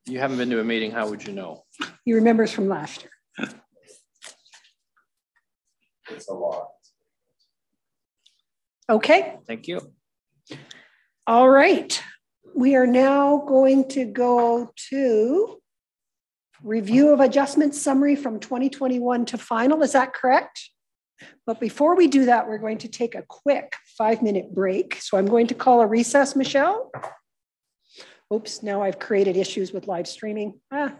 You haven't been to a meeting, how would you know? He remembers from last year. It's a lot. Okay, Thank you. all right. We are now going to go to review of adjustment summary from 2021 to final. Is that correct? But before we do that, we're going to take a quick five-minute break. So I'm going to call a recess, Michelle. Oops, now I've created issues with live streaming. Ah.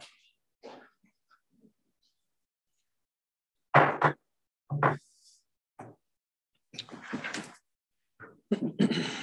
[CLEARS THROAT]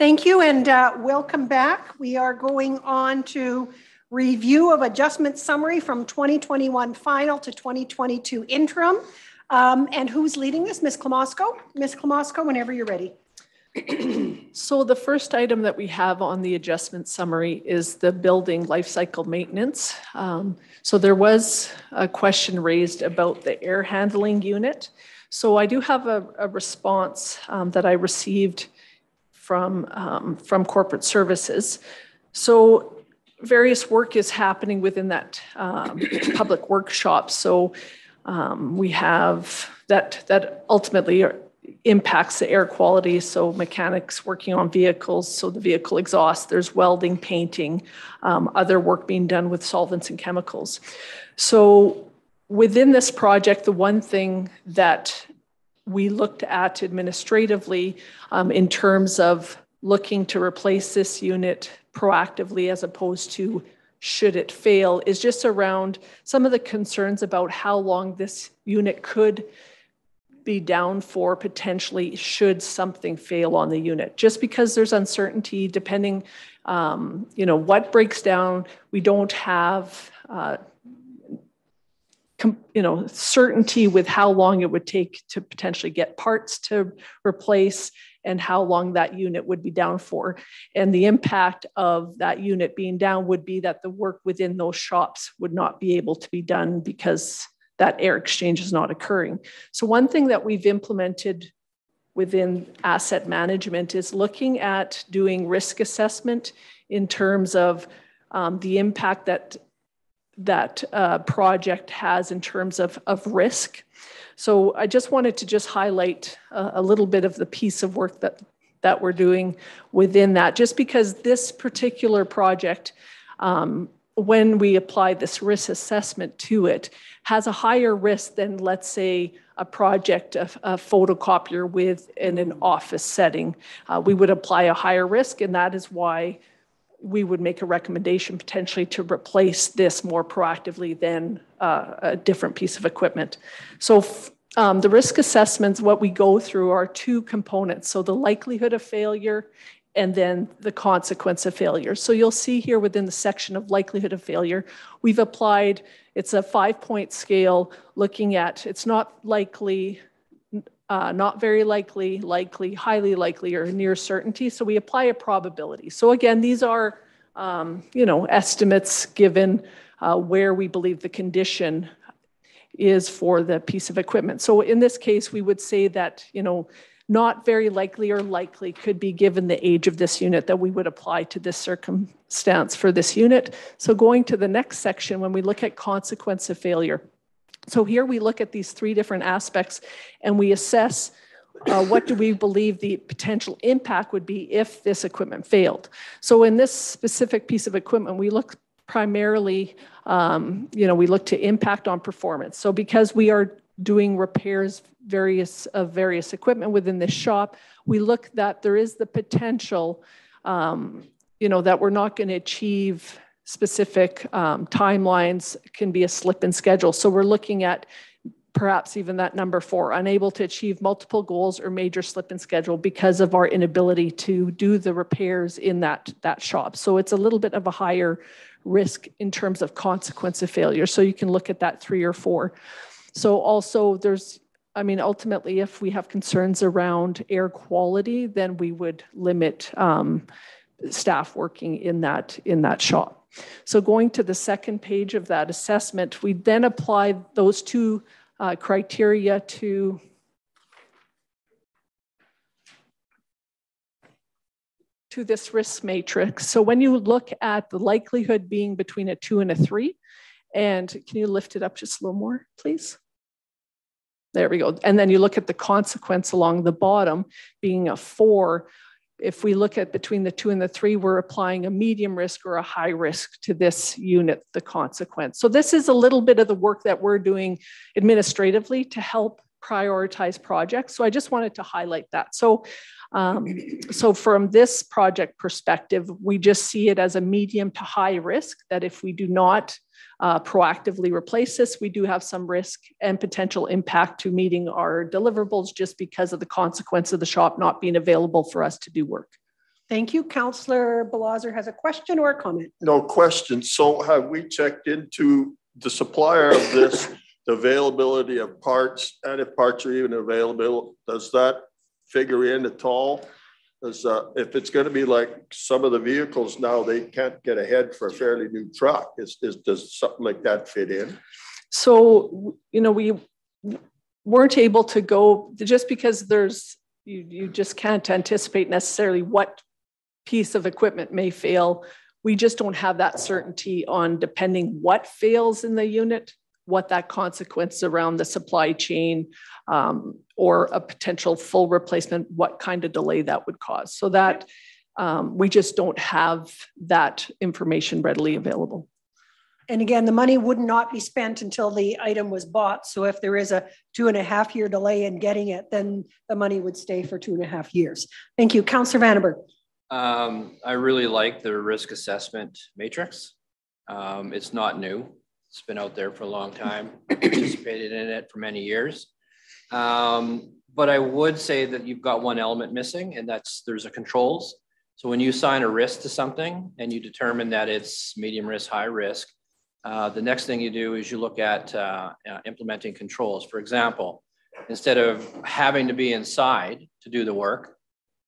Thank you and uh, welcome back. We are going on to review of adjustment summary from 2021 final to 2022 interim. Um, And who's leading this? Ms. Klamosko? Ms. Klamosko, whenever you're ready. [CLEARS THROAT] So the first item that we have on the adjustment summary is the building life cycle maintenance. Um, So there was a question raised about the air handling unit. So I do have a, a response um, that I received from, um, from corporate services. So various work is happening within that um, [COUGHS] public workshop. So um, we have that, that ultimately impacts the air quality. So mechanics working on vehicles, so the vehicle exhaust, there's welding, painting, um, other work being done with solvents and chemicals. So within this project, the one thing that we looked at administratively um, in terms of looking to replace this unit proactively as opposed to should it fail is just around some of the concerns about how long this unit could be down for potentially should something fail on the unit. Just because there's uncertainty, depending, um, you know, what breaks down, we don't have, uh, you know, certainty with how long it would take to potentially get parts to replace and how long that unit would be down for. And the impact of that unit being down would be that the work within those shops would not be able to be done because that air exchange is not occurring. So one thing that we've implemented within asset management is looking at doing risk assessment in terms of um, the impact that that uh, project has in terms of, of risk. So I just wanted to just highlight a, a little bit of the piece of work that, that we're doing within that, just because this particular project, um, when we apply this risk assessment to it, has a higher risk than, let's say, a project, a, a photocopier with in an office setting. Uh, we would apply a higher risk, and that is why we would make a recommendation potentially to replace this more proactively than uh, a different piece of equipment. So um, the risk assessments, what we go through are two components. So the likelihood of failure and then the consequence of failure. So you'll see here within the section of likelihood of failure, we've applied, it's a five point scale looking at it's not likely, uh, not very likely, likely, highly likely, or near certainty. So we apply a probability. So again, these are, um, you know, estimates given uh, where we believe the condition is for the piece of equipment. So in this case, we would say that, you know, not very likely or likely could be given the age of this unit that we would apply to this circumstance for this unit. So going to the next section, when we look at consequence of failure. So here we look at these three different aspects and we assess uh, what do we believe the potential impact would be if this equipment failed. So in this specific piece of equipment, we look primarily, um, you know, we look to impact on performance. So because we are doing repairs various of various equipment within this shop, we look that there is the potential, um, you know, that we're not going to achieve specific um, timelines can be a slip in schedule. So we're looking at perhaps even that number four, unable to achieve multiple goals or major slip in schedule because of our inability to do the repairs in that, that shop. So it's a little bit of a higher risk in terms of consequence of failure. So you can look at that three or four. So also there's, I mean, ultimately, if we have concerns around air quality, then we would limit um, staff working in that, in that shop. So going to the second page of that assessment, we then apply those two uh, criteria to to this risk matrix. So when you look at the likelihood being between a two and a three, and can you lift it up just a little more, please? There we go. And then you look at the consequence along the bottom being a four. If we look at between the two and the three, we're applying a medium risk or a high risk to this unit, the consequence. So this is a little bit of the work that we're doing administratively to help prioritize projects. So I just wanted to highlight that. So, um, so from this project perspective, we just see it as a medium to high risk that if we do not uh, proactively replace this, we do have some risk and potential impact to meeting our deliverables just because of the consequence of the shop not being available for us to do work. Thank you. Councillor Belozer has a question or a comment. No question. So have we checked into the supplier of this, [LAUGHS] the availability of parts, and if parts are even available, does that figure in at all? Because uh, if it's going to be like some of the vehicles now, they can't get ahead for a fairly new truck. Is, is does something like that fit in? So you know we weren't able to go, just because there's, you, you just can't anticipate necessarily what piece of equipment may fail. We just don't have that certainty on depending what fails in the unit, what that consequence around the supply chain um, or a potential full replacement, what kind of delay that would cause. So that um, we just don't have that information readily available. And again, the money would not be spent until the item was bought. So if there is a two and a half year delay in getting it, then the money would stay for two and a half years. Thank you. Councillor Vandenberg. Um, I really like the risk assessment matrix. Um, it's not new. It's been out there for a long time. [CLEARS THROAT] participated in it for many years. Um, but I would say that you've got one element missing, and that's there's a controls. So when you assign a risk to something and you determine that it's medium risk, high risk, uh, the next thing you do is you look at uh, uh, implementing controls. For example, instead of having to be inside to do the work,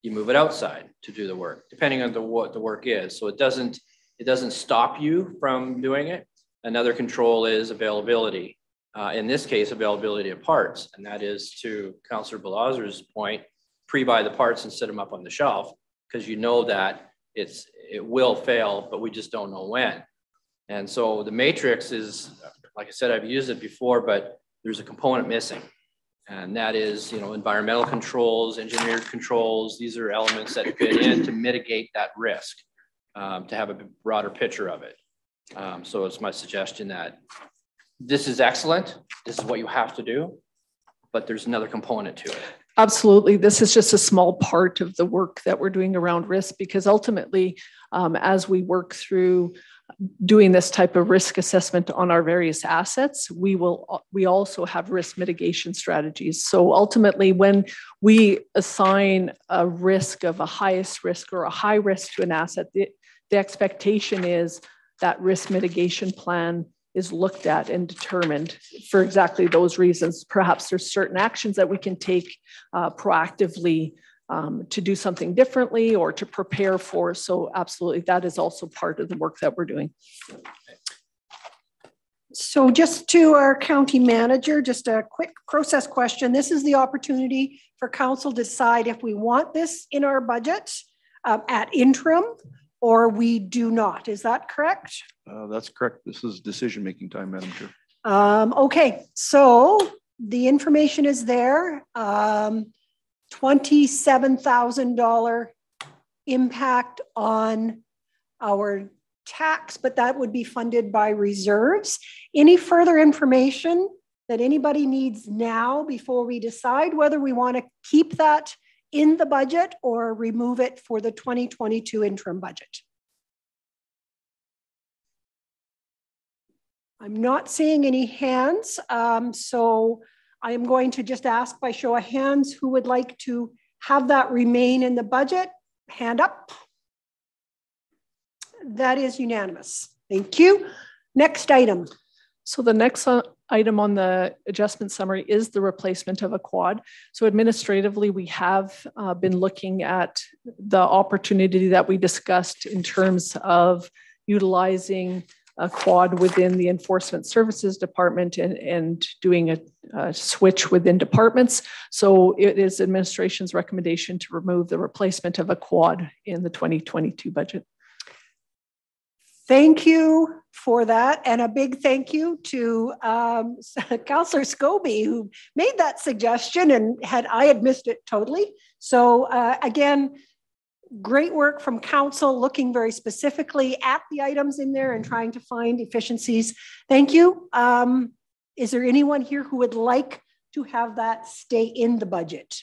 you move it outside to do the work, depending on the, what the work is. So it doesn't, it doesn't stop you from doing it. Another control is availability. Uh, in this case, availability of parts, and that is to Councillor Belozer's point, pre-buy the parts and set them up on the shelf because you know that it's it will fail, but we just don't know when. And so the matrix is, like I said, I've used it before, but there's a component missing. And that is, you know, environmental controls, engineered controls. These are elements that fit in to mitigate that risk, um, to have a broader picture of it. Um, so it's my suggestion that this is excellent. This is what you have to do, but there's another component to it. Absolutely. This is just a small part of the work that we're doing around risk because ultimately, um, as we work through doing this type of risk assessment on our various assets, we will we also have risk mitigation strategies. So ultimately, when we assign a risk of a highest risk or a high risk to an asset, the, the expectation is that risk mitigation plan is looked at and determined for exactly those reasons. Perhaps there's certain actions that we can take uh, proactively um, to do something differently or to prepare for. So absolutely, that is also part of the work that we're doing. So just to our county manager, just a quick process question. This is the opportunity for council to decide if we want this in our budget uh, at interim or we do not. Is that correct? Uh, that's correct. This is decision-making time, Madam Chair. Um, okay, so the information is there. Um, $27,000 impact on our tax, but that would be funded by reserves. Any further information that anybody needs now before we decide whether we want to keep that in the budget or remove it for the 2022 interim budget? I'm not seeing any hands, um, so I am going to just ask by show of hands who would like to have that remain in the budget. Hand up. That is unanimous. Thank you. Next item. So the next uh, item on the adjustment summary is the replacement of a quad. So administratively, we have uh, been looking at the opportunity that we discussed in terms of utilizing a quad within the enforcement services department and, and doing a, a, switch within departments. So it is administration's recommendation to remove the replacement of a quad in the 2022 budget. Thank you for that. And a big thank you to um, [LAUGHS] Councillor Scobie, who made that suggestion and had I had missed it totally. So uh, again, great work from council looking very specifically at the items in there and trying to find efficiencies. Thank you. Um, is there anyone here who would like to have that stay in the budget?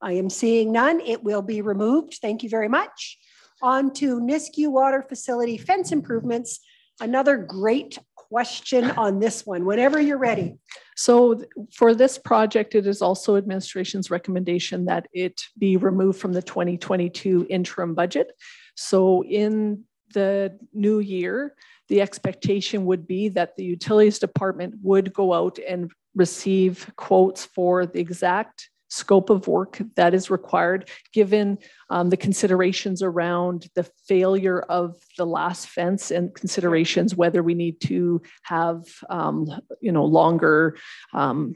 I am seeing none. It will be removed. Thank you very much. On to Nisku Water Facility fence improvements. Another great question on this one, whenever you're ready. So for this project, it is also administration's recommendation that it be removed from the 2022 interim budget. So in the new year, the expectation would be that the utilities department would go out and receive quotes for the exact scope of work that is required, given um, the considerations around the failure of the last fence and considerations whether we need to have, um, you know, longer um,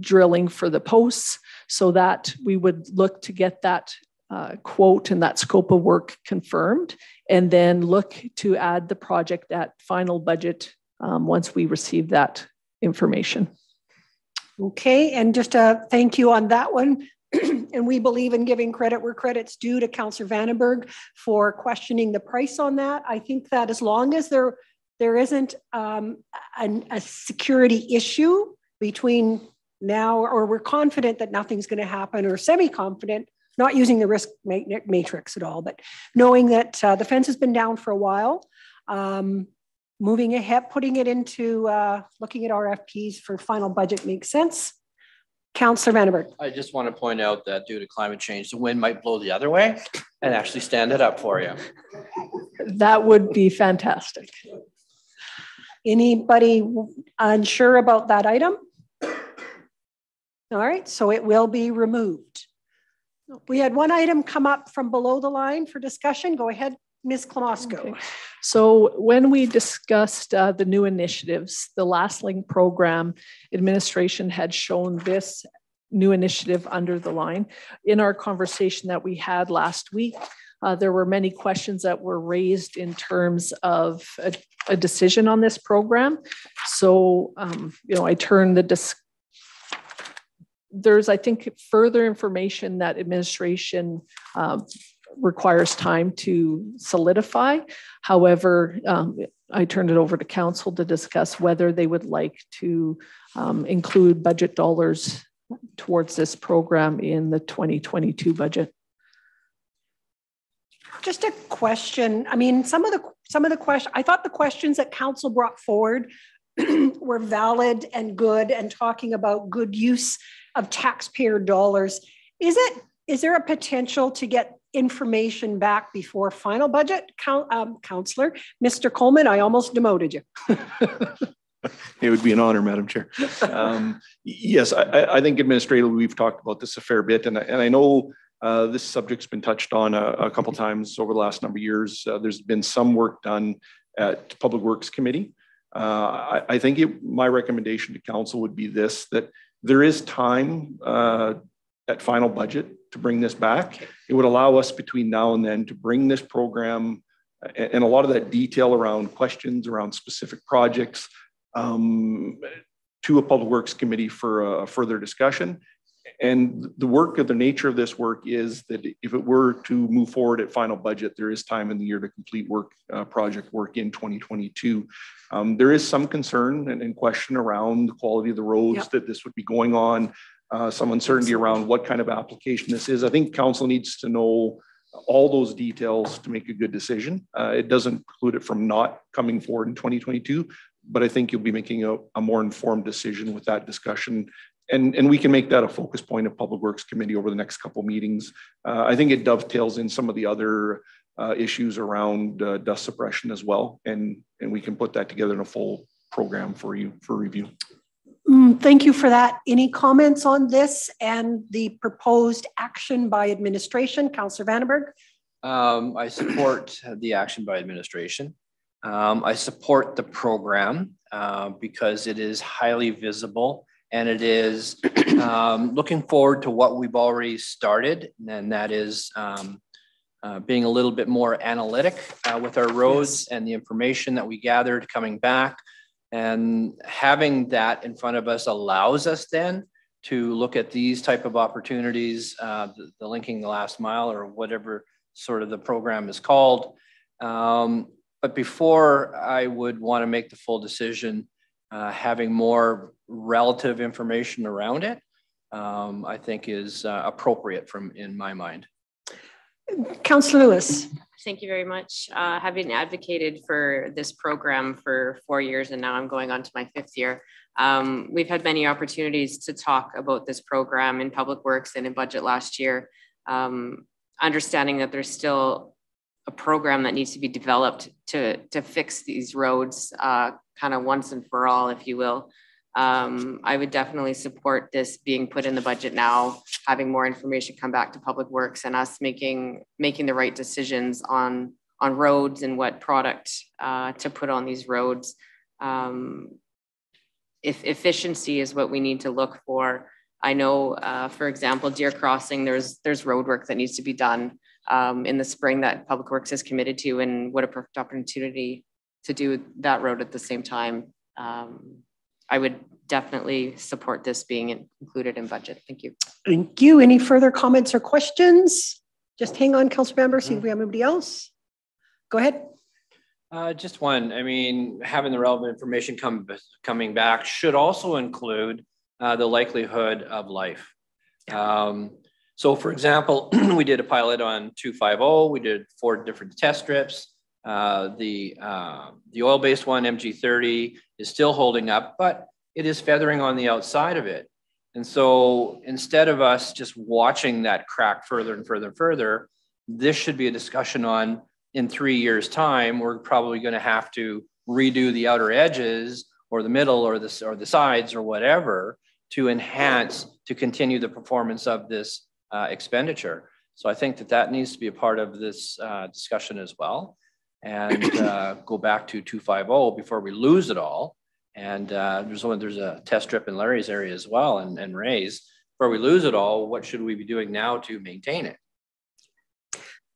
drilling for the posts so that we would look to get that uh, quote and that scope of work confirmed, and then look to add the project at final budget um, once we receive that information. Okay, and just a thank you on that one. [CLEARS THROAT] and we believe in giving credit where credit's due to Councillor Vandenberg for questioning the price on that. I think that as long as there there isn't um, an, a security issue between now, or we're confident that nothing's going to happen, or semi-confident, not using the risk matrix at all, but knowing that uh, the fence has been down for a while, um, moving ahead, putting it into uh, looking at RFPs for final budget makes sense. Councillor Vandenberg. I just want to point out that due to climate change, the wind might blow the other way and actually stand it up for you. That would be fantastic. Anybody unsure about that item? All right, so it will be removed. We had one item come up from below the line for discussion. Go ahead, Ms. Klamosko. Okay. So when we discussed uh, the new initiatives, the Last Link program administration had shown this new initiative under the line. In our conversation that we had last week, uh, there were many questions that were raised in terms of a, a decision on this program. So, um, you know, I turned the discussion there's, I think, further information that administration um, requires time to solidify. However, um, I turned it over to council to discuss whether they would like to um, include budget dollars towards this program in the 2022 budget. Just a question. I mean, some of the some of the question I thought the questions that council brought forward [CLEARS THROAT] were valid and good and talking about good use of taxpayer dollars. Is it is there a potential to get information back before final budget, Count, um, Councillor? Mr. Coleman, I almost demoted you. [LAUGHS] it would be an honor, Madam Chair. Um, yes, I, I, think administratively we've talked about this a fair bit, and I, and I know uh, this subject's been touched on a, a, couple times over the last number of years. Uh, there's been some work done at Public Works Committee. Uh, I, I, think it, my recommendation to council would be this, that there is time uh, at final budget to bring this back. It would allow us between now and then to bring this program and a lot of that detail around questions around specific projects um, to a public works committee for a further discussion. And the work of the nature of this work is that if it were to move forward at final budget, there is time in the year to complete work, uh, project work in 2022. Um, there is some concern and, and, question around the quality of the roads yep. that this would be going on, uh, some uncertainty around what kind of application this is. I think council needs to know all those details to make a good decision. Uh, it doesn't preclude it from not coming forward in 2022, but I think you'll be making a, a more informed decision with that discussion and, and we can make that a focus point of Public Works Committee over the next couple meetings. Uh, I think it dovetails in some of the other uh, issues around uh, dust suppression as well, and and we can put that together in a full program for you for review. Mm, thank you for that. Any comments on this and the proposed action by administration, Councillor Vandenberg? Um, I support the action by administration. Um, I support the program uh, because it is highly visible and it is um, looking forward to what we've already started, and that is um, uh, being a little bit more analytic uh, with our roads yes. and the information that we gathered coming back. And having that in front of us allows us then to look at these type of opportunities, uh, the, the, linking the last mile or whatever sort of the program is called. Um, but before I would want to make the full decision, uh, having more relative information around it, um, I think is uh, appropriate from in my mind. Councillor Lewis. Thank you very much. Uh, having advocated for this program for four years and now I'm going on to my fifth year, um, we've had many opportunities to talk about this program in Public Works and in budget last year, um, understanding that there's still a program that needs to be developed to, to fix these roads uh, kind of once and for all, if you will. Um, I would definitely support this being put in the budget now, having more information come back to Public Works and us making, making the right decisions on, on roads and what product uh, to put on these roads. Um, if efficiency is what we need to look for, I know, uh, for example, Deer Crossing, there's there's road work that needs to be done um, in the spring that Public Works is committed to, and what a perfect opportunity to do that road at the same time. Um, I would definitely support this being included in budget. Thank you. Thank you. Any further comments or questions? Just hang on, Councilor Bamber, see if we have anybody else. Go ahead. Uh, just one. I mean, having the relevant information come coming back should also include uh, the likelihood of life. Um, so, for example, [CLEARS THROAT] we did a pilot on 250. We did four different test strips. Uh, the uh, the oil-based one, MG30, is still holding up, but it is feathering on the outside of it. And so, instead of us just watching that crack further and further and further, this should be a discussion on in three years' time, we're probably going to have to redo the outer edges or the middle or the, or the sides or whatever to enhance, to continue the performance of this uh, expenditure. So I think that that needs to be a part of this uh, discussion as well. And uh, go back to 250 before we lose it all. And uh, there's one, there's a test strip in Larry's area as well and, and Ray's. Before we lose it all, what should we be doing now to maintain it?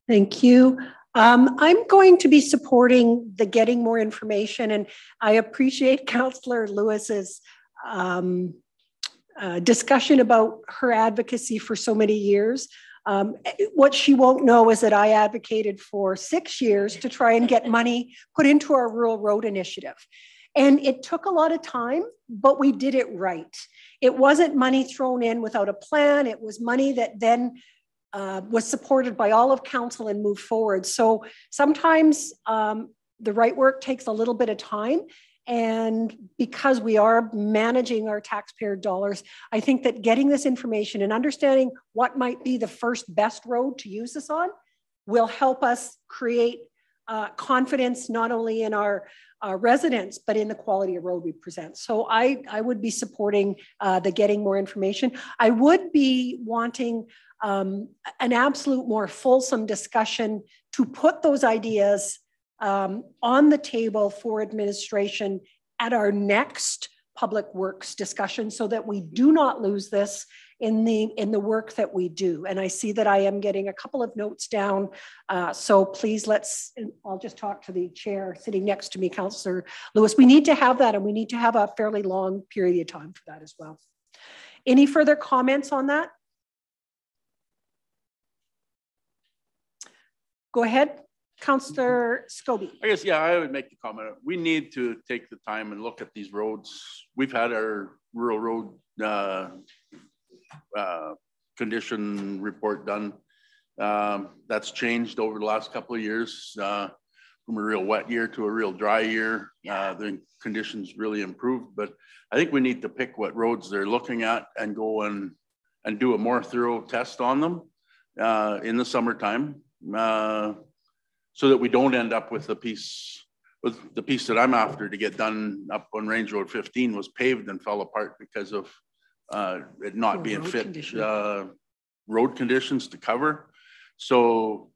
Thank you. Um, I'm going to be supporting the getting more information, and I appreciate Councillor Lewis's um, uh, discussion about her advocacy for so many years. Um, what she won't know is that I advocated for six years to try and get money put into our rural road initiative. And it took a lot of time, but we did it right. It wasn't money thrown in without a plan. It was money that then uh, was supported by all of council and moved forward. So sometimes um, the right work takes a little bit of time. And because we are managing our taxpayer dollars, I think that getting this information and understanding what might be the first best road to use this on will help us create uh, confidence not only in our uh, residents, but in the quality of road we present. So I, I would be supporting uh, the getting more information. I would be wanting um, an absolute more fulsome discussion to put those ideas um, on the table for administration at our next public works discussion so that we do not lose this in the in the work that we do. And i see that i am getting a couple of notes down. Uh, so please let's i'll just talk to the chair sitting next to me councillor lewis. We need to have that and we need to have a fairly long period of time for that as well. Any further comments on that? Go ahead, Councillor Scobie. I guess, yeah, I would make the comment. We need to take the time and look at these roads. We've had our rural road uh, uh, condition report done. Um, that's changed over the last couple of years uh, from a real wet year to a real dry year. Uh, the conditions really improved, but I think we need to pick what roads they're looking at and go and, and do a more thorough test on them uh, in the summertime uh, so that we don't end up with the piece with the piece that I'm after to get done up on Range Road 15 was paved and fell apart because of uh, it not being fit condition. uh, road conditions to cover. So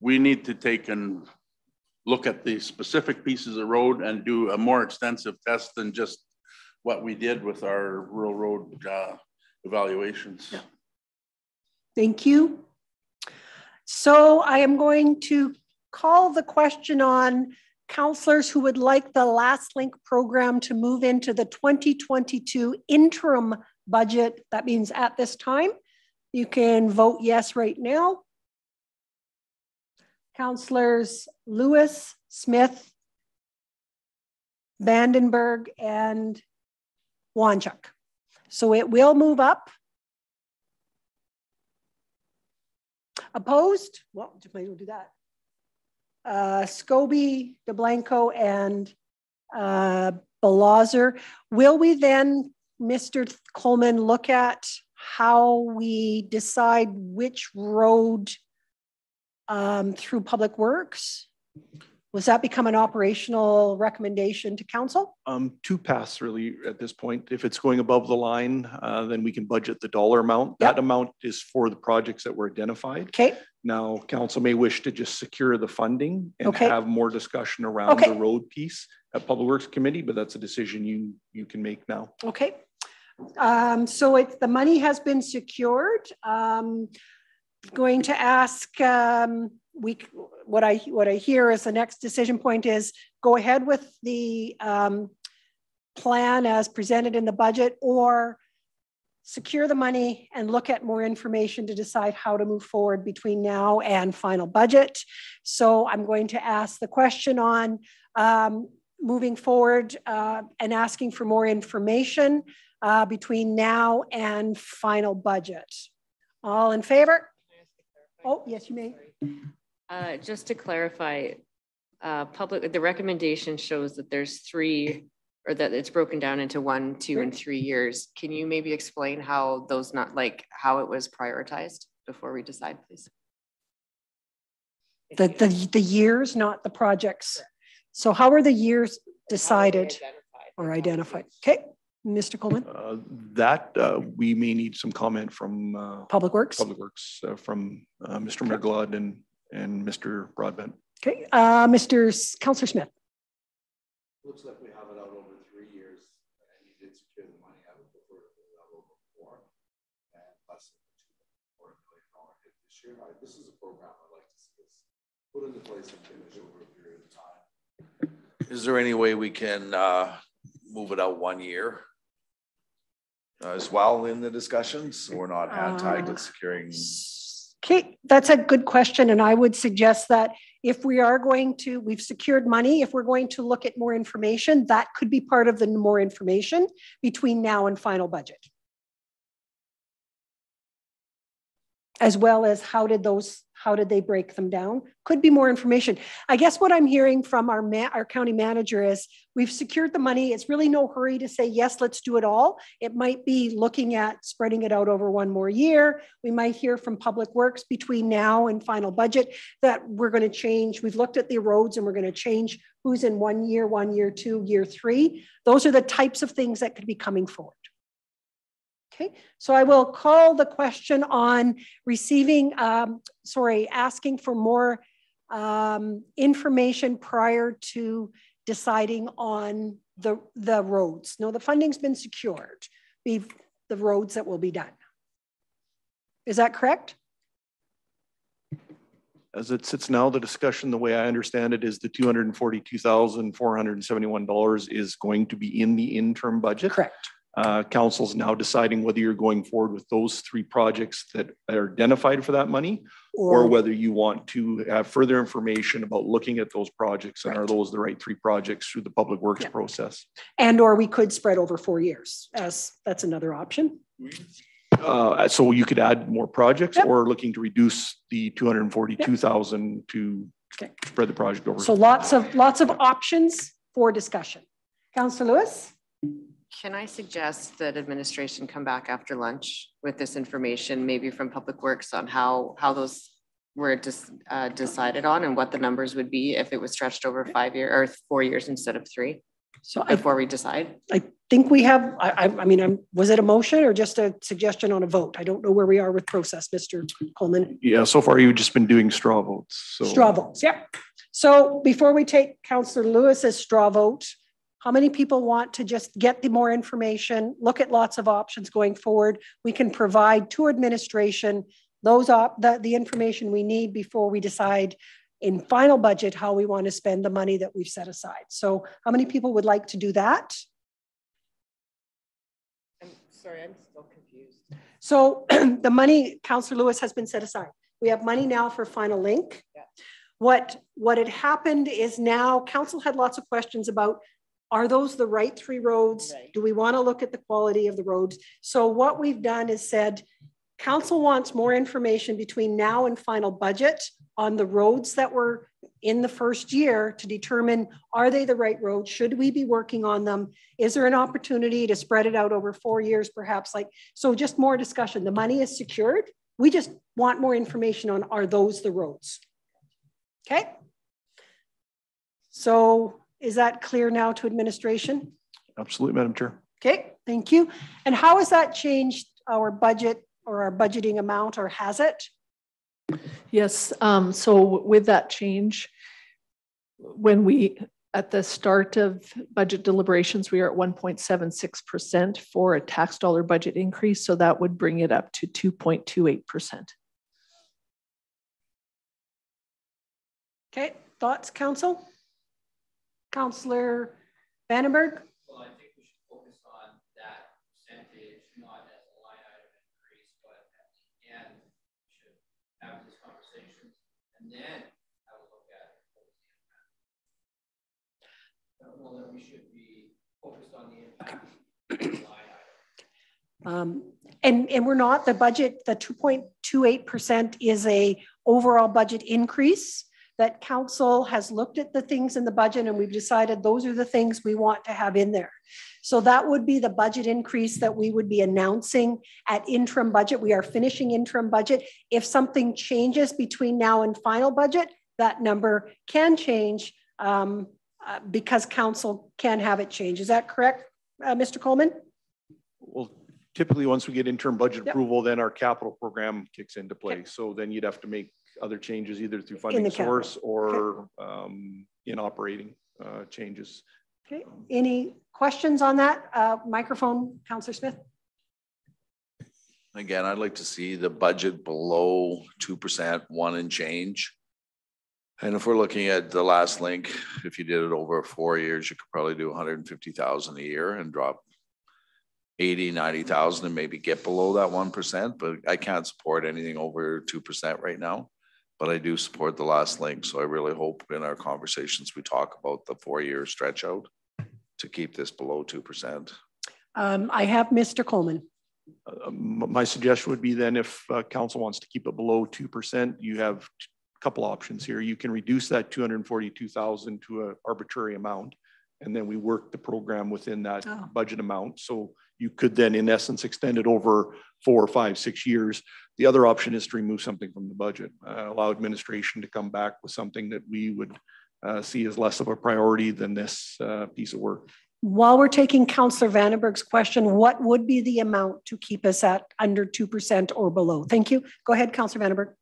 we need to take and look at the specific pieces of road and do a more extensive test than just what we did with our rural road uh, evaluations. Yeah. Thank you. So I am going to call the question on counselors who would like the Last Link program to move into the 2022 interim budget. That means at this time. You can vote yes right now. Councillors Lewis, Smith, Vandenberg, and Wanchuk. So it will move up. Opposed? Well, well do that. Uh, Scobie, Doblanko, and uh, Belozer. Will we then, Mr. Coleman, look at how we decide which road um, through Public Works? Was that become an operational recommendation to council? Um, two paths really at this point. If it's going above the line, uh, then we can budget the dollar amount. That amount is for the projects that were identified. Okay, Now, council may wish to just secure the funding and Okay. have more discussion around Okay. the road piece at Public Works Committee, but that's a decision you, you can make now. okay. Um, so it's, the money has been secured. Um, going to ask, um, we, what I, what I hear is the next decision point is go ahead with the, um, plan as presented in the budget or secure the money and look at more information to decide how to move forward between now and final budget. So I'm going to ask the question on, um, moving forward, uh, and asking for more information, uh, between now and final budget. All in favor? Oh, yes, you may. Uh, just to clarify, uh, public, the recommendation shows that there's three, or that it's broken down into one, two, and three years. Can you maybe explain how those not, like, how it was prioritized before we decide, please? The, the, the years, not the projects. So how are the years decided or identified? Okay, Mr. Coleman, Uh, That, uh, we may need some comment from uh, Public Works. Public Works, uh, from uh, Mr. McGlod and, and Mr. Broadbent. Okay, uh, Mr. S- Counselor Smith. Looks like we have it out over three years, and you did secure the money, I would prefer to put it out over four. And less than two, four million dollar hit this year, I- this is a program I'd like to see us put into place and finish over a period of time. Is there any way we can uh, move it out one year? uh, As well in the discussions, we're not hand tied Uh, to securing. Okay, that's a good question, and I would suggest that if we are going to, we've secured money, if we're going to look at more information, that could be part of the more information between now and final budget. As well as how did those, how did they break them down? Could be more information. I guess what I'm hearing from our ma, our county manager is we've secured the money. It's really no hurry to say, yes, let's do it all. It might be looking at spreading it out over one more year. We might hear from Public Works between now and final budget that we're going to change. We've looked at the roads and we're going to change who's in one year, one year, two, year three. Those are the types of things that could be coming forward. Okay, so I will call the question on receiving, um, sorry, asking for more um, information prior to deciding on the, the roads. No, the funding's been secured, be the roads that will be done. Is that correct? As it sits now, the discussion, the way I understand it, is the two hundred and forty-two thousand, four hundred and seventy-one dollars is going to be in the interim budget. Correct. Uh, council's now deciding whether you're going forward with those three projects that are identified for that money, or whether you want to have further information about looking at those projects and are those the right three projects through the public works Yeah. process. And or we could spread over four years as, that's another option. Uh, so you could add more projects Yep. or looking to reduce the two hundred and forty-two thousand to Okay. spread the project over. So lots of, lots of options for discussion. Councillor Lewis? Can I suggest that administration come back after lunch with this information, maybe from Public Works on how, how those were dis- uh, decided on and what the numbers would be if it was stretched over five year or four years instead of three So I, before we decide? I think we have, I, I, I mean, I'm, was it a motion or just a suggestion on a vote? I don't know where we are with process, Mr. Coleman. Yeah, so far you've just been doing straw votes, so. Straw votes, yep. So before we take Councillor Lewis's straw vote, how many people want to just get the more information, look at lots of options going forward? We can provide to administration those op, the, the information we need before we decide in final budget how we want to spend the money that we've set aside. So how many people would like to do that? I'm sorry, I'm still confused. So [CLEARS THROAT] the money, Councillor Lewis, has been set aside. We have money now for final link. Yeah. What, what had happened is now council had lots of questions about, are those the right three roads? Right. Do we want to look at the quality of the roads? So what we've done is said, council wants more information between now and final budget on the roads that were in the first year to determine, are they the right roads? Should we be working on them? Is there an opportunity to spread it out over four years, perhaps? Like, so just more discussion. The money is secured. We just want more information on, are those the roads? Okay? So is that clear now to administration? Absolutely, Madam Chair. Okay, thank you. And how has that changed our budget or our budgeting amount, or has it? Yes, um, so with that change, when we, at the start of budget deliberations, we are at one point seven six percent for a tax dollar budget increase, so that would bring it up to two point two eight percent. Okay, thoughts, council? Councillor Vandenberg? Well, I think we should focus on that percentage, not as a line item increase, but at the end, we should have this conversation. And then I will look at what was the impact. I don't know that we should be focused on the impact. of the line item. Um, and, and we're not, the budget, the 2.28% is a overall budget increase that council has looked at the things in the budget and we've decided those are the things we want to have in there. So that would be the budget increase that we would be announcing at interim budget. We are finishing interim budget. If something changes between now and final budget, that number can change um, uh, because council can have it change. Is that correct, uh, Mr. Coleman? Well, typically, once we get interim budget Yep. approval, then our capital program kicks into play. Okay. So then you'd have to make other changes either through funding source or um, in operating uh, changes. Okay, any questions on that? Uh, microphone, Councillor Smith? Again, I'd like to see the budget below two percent, one and change. And if we're looking at the last link, if you did it over four years, you could probably do hundred and fifty thousand a year and drop 80, 90,000 and maybe get below that one percent, but I can't support anything over two percent right now. But I do support the last link, so I really hope in our conversations, we talk about the four-year stretch out to keep this below two percent. Um, I have Mr. Coleman. Uh, My suggestion would be then if uh, council wants to keep it below two percent, you have a couple options here. You can reduce that two hundred and forty-two thousand to an arbitrary amount. And then we work the program within that Oh. budget amount. So you could then in essence extend it over four, five, six years. The other option is to remove something from the budget, uh, allow administration to come back with something that we would uh, see as less of a priority than this uh, piece of work. While we're taking Councillor Vandenberg's question, what would be the amount to keep us at under 2% or below? Thank you. Go ahead, Councillor Vandenberg.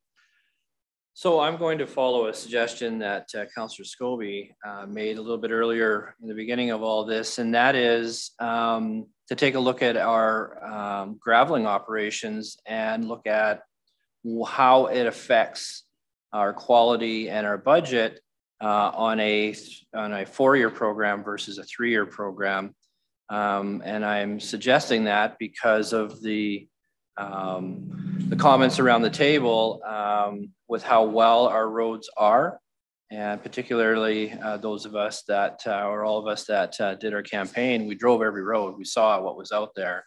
So I'm going to follow a suggestion that uh, Councillor Scobie uh, made a little bit earlier in the beginning of all this, and that is um, to take a look at our um, graveling operations and look at how it affects our quality and our budget uh, on a on a four-year program versus a three-year program. Um, and I'm suggesting that because of the um, the comments around the table um, with how well our roads are, and particularly uh, those of us that, uh, or all of us that uh, did our campaign, we drove every road, we saw what was out there.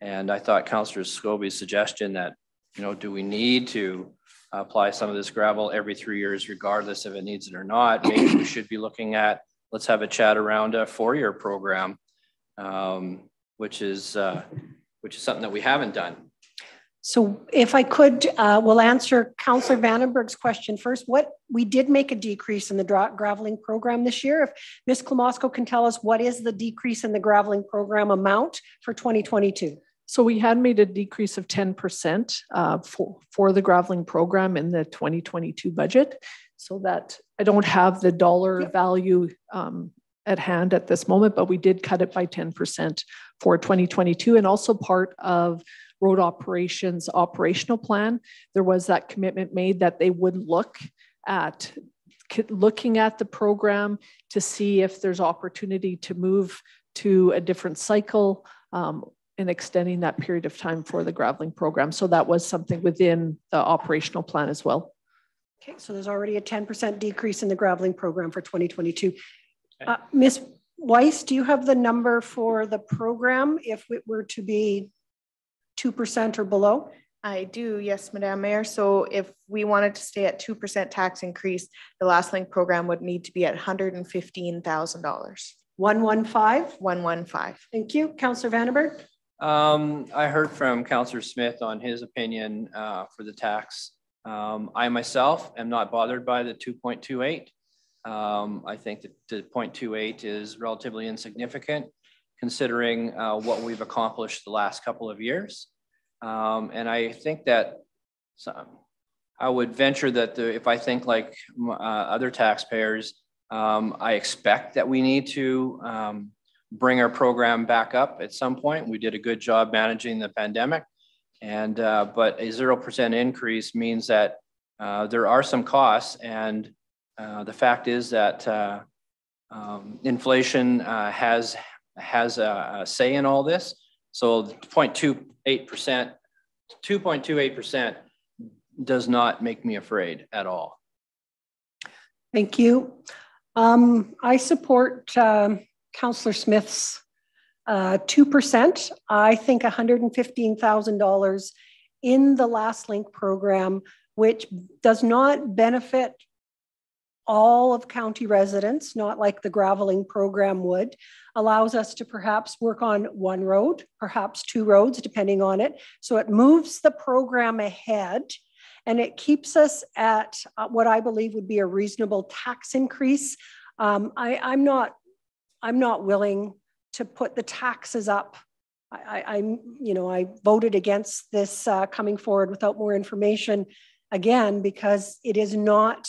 And I thought Councillor Scobie's suggestion that, you know, do we need to apply some of this gravel every three years, regardless if it needs it or not? Maybe we should be looking at, let's have a chat around a four-year program, um, which is, uh, which is something that we haven't done. So if I could, uh, we'll answer Councillor Vandenberg's question first. What, we did make a decrease in the graveling program this year. If Ms. Klamosko can tell us what is the decrease in the graveling program amount for 2022? So we had made a decrease of ten percent uh, for, for the graveling program in the twenty twenty-two budget. So that, I don't have the dollar Yep. value um, at hand at this moment, but we did cut it by ten percent for twenty twenty-two and also part of road operations operational plan. There was that commitment made that they would look at looking at the program to see if there's opportunity to move to a different cycle um, and extending that period of time for the graveling program. So that was something within the operational plan as well. Okay, so there's already a 10% decrease in the graveling program for 2022. Uh, Ms. Weiss, do you have the number for the program if it were to be 2% or below? I do, yes, Madam Mayor. So if we wanted to stay at two percent tax increase, the last link program would need to be at hundred and fifteen thousand dollars. 115? One one five. Thank you. Councillor Vandenberg? Um, I heard from Councillor Smith on his opinion uh, for the tax. Um, I myself am not bothered by the two point two eight. Um, I think that the 0.28 is relatively insignificant considering uh, what we've accomplished the last couple of years. Um, and I think that so I would venture that the, if I think like uh, other taxpayers, um, I expect that we need to um, bring our program back up at some point. We did a good job managing the pandemic. And, uh, but a 0% increase means that uh, there are some costs. And uh, the fact is that uh, um, inflation uh, has, has a, a, say in all this. So 0.28%, 2.28% does not make me afraid at all. Thank you. Um, I support um, Councillor Smith's uh, 2%. I think $115,000 in the Last Link program, which does not benefit all of county residents, not like the graveling program would, allows us to perhaps work on one road, perhaps two roads, depending on it. So it moves the program ahead and it keeps us at uh, what I believe would be a reasonable tax increase. Um, I, I'm not I'm not willing to put the taxes up. I, am you know, I voted against this uh, coming forward without more information again because it is not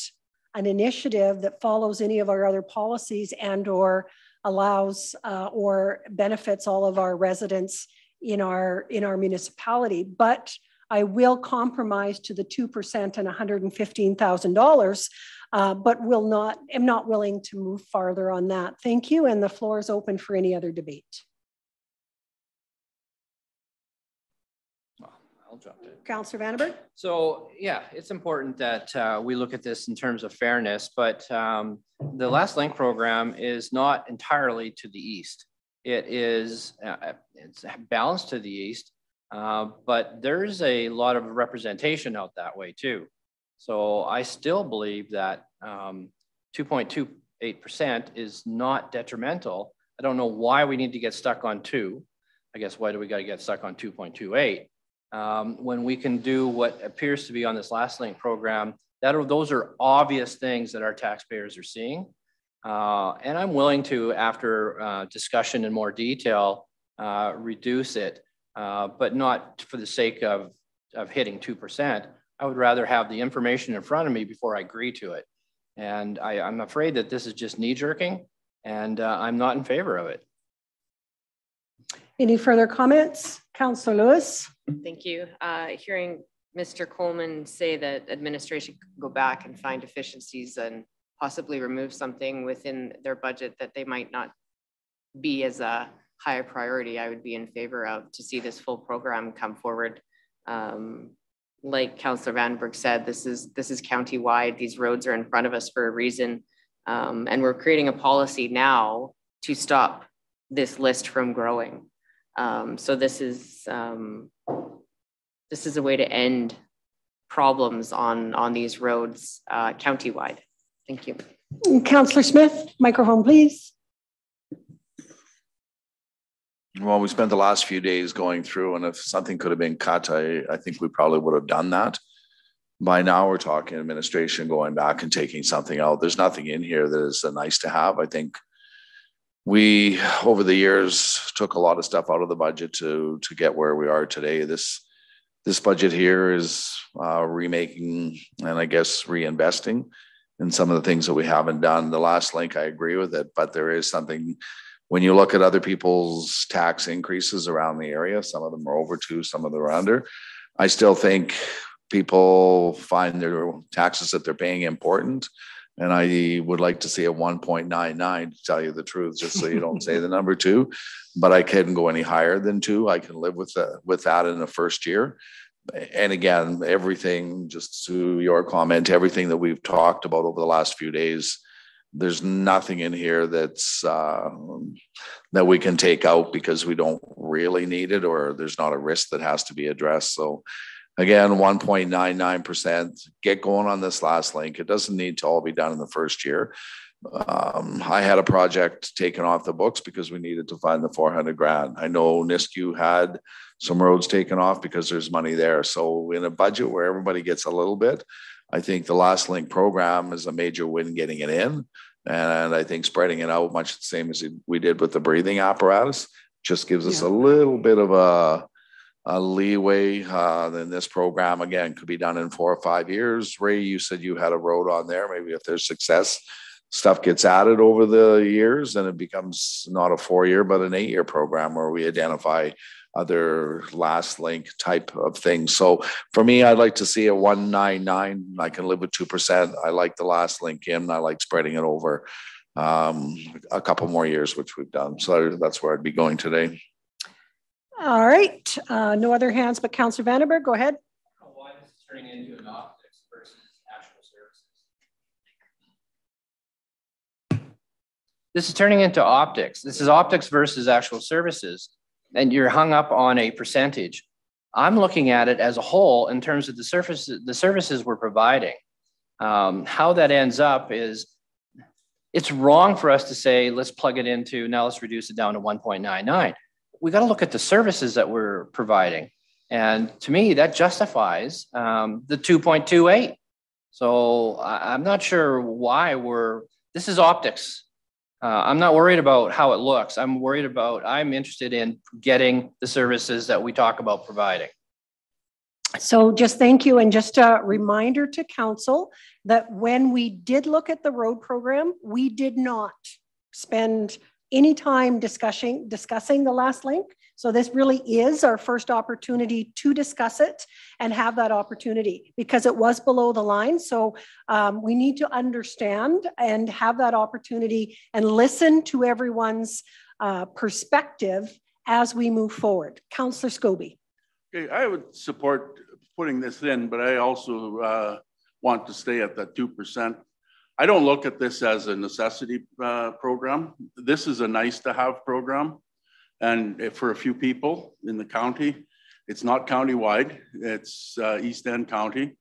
an initiative that follows any of our other policies and or allows uh, or benefits all of our residents in our in our municipality. But I will compromise to the 2% and $115,000 uh, but will not, am not willing to move farther on that. Thank you, and the floor is open for any other debate. I'll jump in. Councillor Vandenberg. So yeah, it's important that uh, we look at this in terms of fairness, but um, the Last Link program is not entirely to the east. It is uh, it's balanced to the east, uh, but there's a lot of representation out that way too. So I still believe that 2.28% um, is not detrimental. I don't know why we need to get stuck on two. I guess why do we got to get stuck on 2.28 um, when we can do what appears to be on this last link program? That are, those are obvious things that our taxpayers are seeing. Uh, and I'm willing to, after uh, discussion in more detail, uh, reduce it, uh, but not for the sake of, of hitting 2%. I would rather have the information in front of me before I agree to it. And I, am afraid that this is just knee jerking and uh, I'm not in favor of it. Any further comments? Councillor Lewis. Thank you. Uh, hearing Mr. Coleman say that administration could go back and find efficiencies and possibly remove something within their budget that they might not be as a higher priority, I would be in favor of to see this full program come forward. Um, like Councillor Vandenberg said, this is this is county-wide. These roads are in front of us for a reason. Um, and we're creating a policy now to stop this list from growing. Um, so this is um, this is a way to end problems on on these roads uh, county-wide. Thank you. Councillor Smith, microphone, please. Well, we spent the last few days going through, and if something could have been cut, I, I think we probably would have done that. By now, we're talking administration going back and taking something out. There's nothing in here that is a nice to have. I think we, over the years, took a lot of stuff out of the budget to to get where we are today. This this budget here is uh, remaking and I guess reinvesting in some of the things that we haven't done. The last link, I agree with it, but there is something when you look at other people's tax increases around the area, some of them are over two, some of them are under. I still think people find their taxes that they're paying important. And I would like to see a 1.99 to tell you the truth, just so you don't say the [LAUGHS] number two. But I couldn't go any higher than two. I can live with that with that in the first year. And again, everything, just to your comment, everything that we've talked about over the last few days there's nothing in here that's uh, that we can take out because we don't really need it or there's not a risk that has to be addressed so again 1.99% get going on this last link. It doesn't need to all be done in the first year. Um, i had a project taken off the books because we needed to find the 400 grand. I know nisku had some roads taken off because there's money there. So in a budget where everybody gets a little bit I think the Last Link program is a major win getting it in. And I think spreading it out much the same as we did with the breathing apparatus just gives us a little bit of a, leeway. Uh, then this program again could be done in four or five years. Ray, you said you had a road on there. Maybe if there's success, stuff gets added over the years, and it becomes not a four year, but an eight year program where we identify other last link type of things. So for me, I'd like to see a 199. I can live with 2%. I like the last link in. I like spreading it over um, a couple more years, which we've done. So that's where I'd be going today. All right. Uh, no other hands but Councillor Vandenberg. Go ahead. Why is turning into an optics versus actual services? This is turning into optics. This is optics versus actual services and you're hung up on a percentage. I'm looking at it as a whole in terms of the services, the services we're providing. Um, how that ends up is it's wrong for us to say, let's plug it into, now let's reduce it down to 1.99. We got to look at the services that we're providing. And to me, that justifies um, the 2.28. So I, I'm not sure why we're, this is optics. Uh, I'm not worried about how it looks. I'm worried about, I'm interested in getting the services that we talk about providing. So just thank you. And just a reminder to council that when we did look at the road program, we did not spend any time discussing, discussing the last link. So this really is our first opportunity to discuss it and have that opportunity because it was below the line. So um, we need to understand and have that opportunity and listen to everyone's uh, perspective as we move forward. Councillor Scobie. Okay, I would support putting this in, but I also uh, want to stay at that 2%. I don't look at this as a necessity uh, program. This is a nice to have program. And for a few people in the county, it's not county-wide, it's uh, East End County.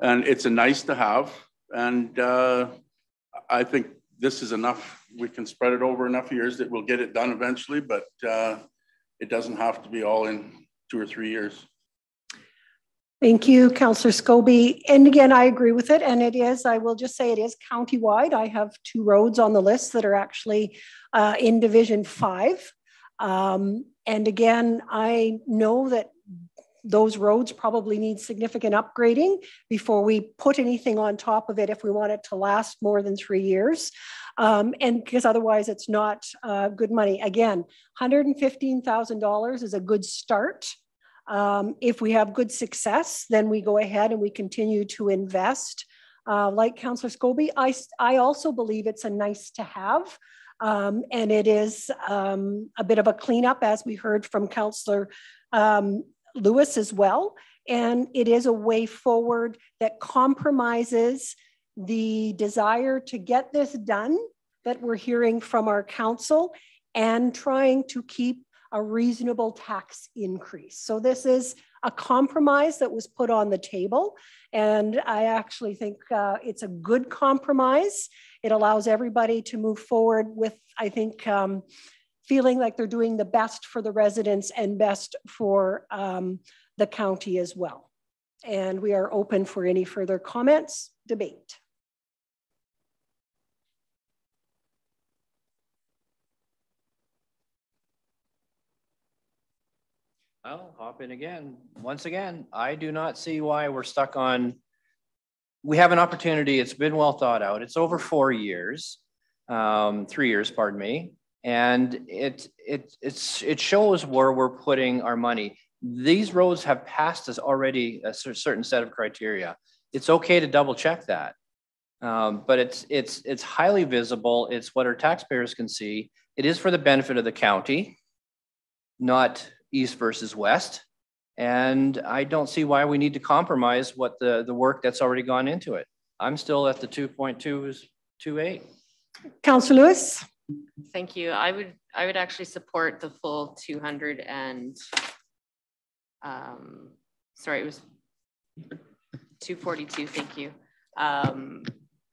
And it's a nice to have. And uh, I think this is enough. We can spread it over enough years that we'll get it done eventually, but uh, it doesn't have to be all in two or three years. Thank you, Councillor Scobie. And again, I agree with it. And it is, I will just say it is county-wide. I have two roads on the list that are actually uh, in Division 5. Um, and again, I know that those roads probably need significant upgrading before we put anything on top of it if we want it to last more than three years. Um, and because otherwise it's not uh, good money. Again, $115,000 is a good start. Um, if we have good success, then we go ahead and we continue to invest. Uh, like Councillor Scobie, I, I also believe it's a nice to have. Um, and it is um, a bit of a cleanup, as we heard from Councillor um, Lewis as well. And it is a way forward that compromises the desire to get this done that we're hearing from our council and trying to keep a reasonable tax increase. So this is a compromise that was put on the table. And I actually think uh, it's a good compromise. It allows everybody to move forward with, I think, um, feeling like they're doing the best for the residents and best for um, the county as well. And we are open for any further comments, debate. I'll hop in again. Once again, I do not see why we're stuck on. We have an opportunity. It's been well thought out. It's over four years, um, three years, pardon me, and it it it's it shows where we're putting our money. These roads have passed us already a certain set of criteria. It's okay to double check that, um, but it's it's it's highly visible. It's what our taxpayers can see. It is for the benefit of the county, not east versus west. And I don't see why we need to compromise what the, the work that's already gone into it. I'm still at the 2.228. Councillor Lewis. Thank you. I would I would actually support the full 200 and um, sorry, it was 242. Thank you. Um,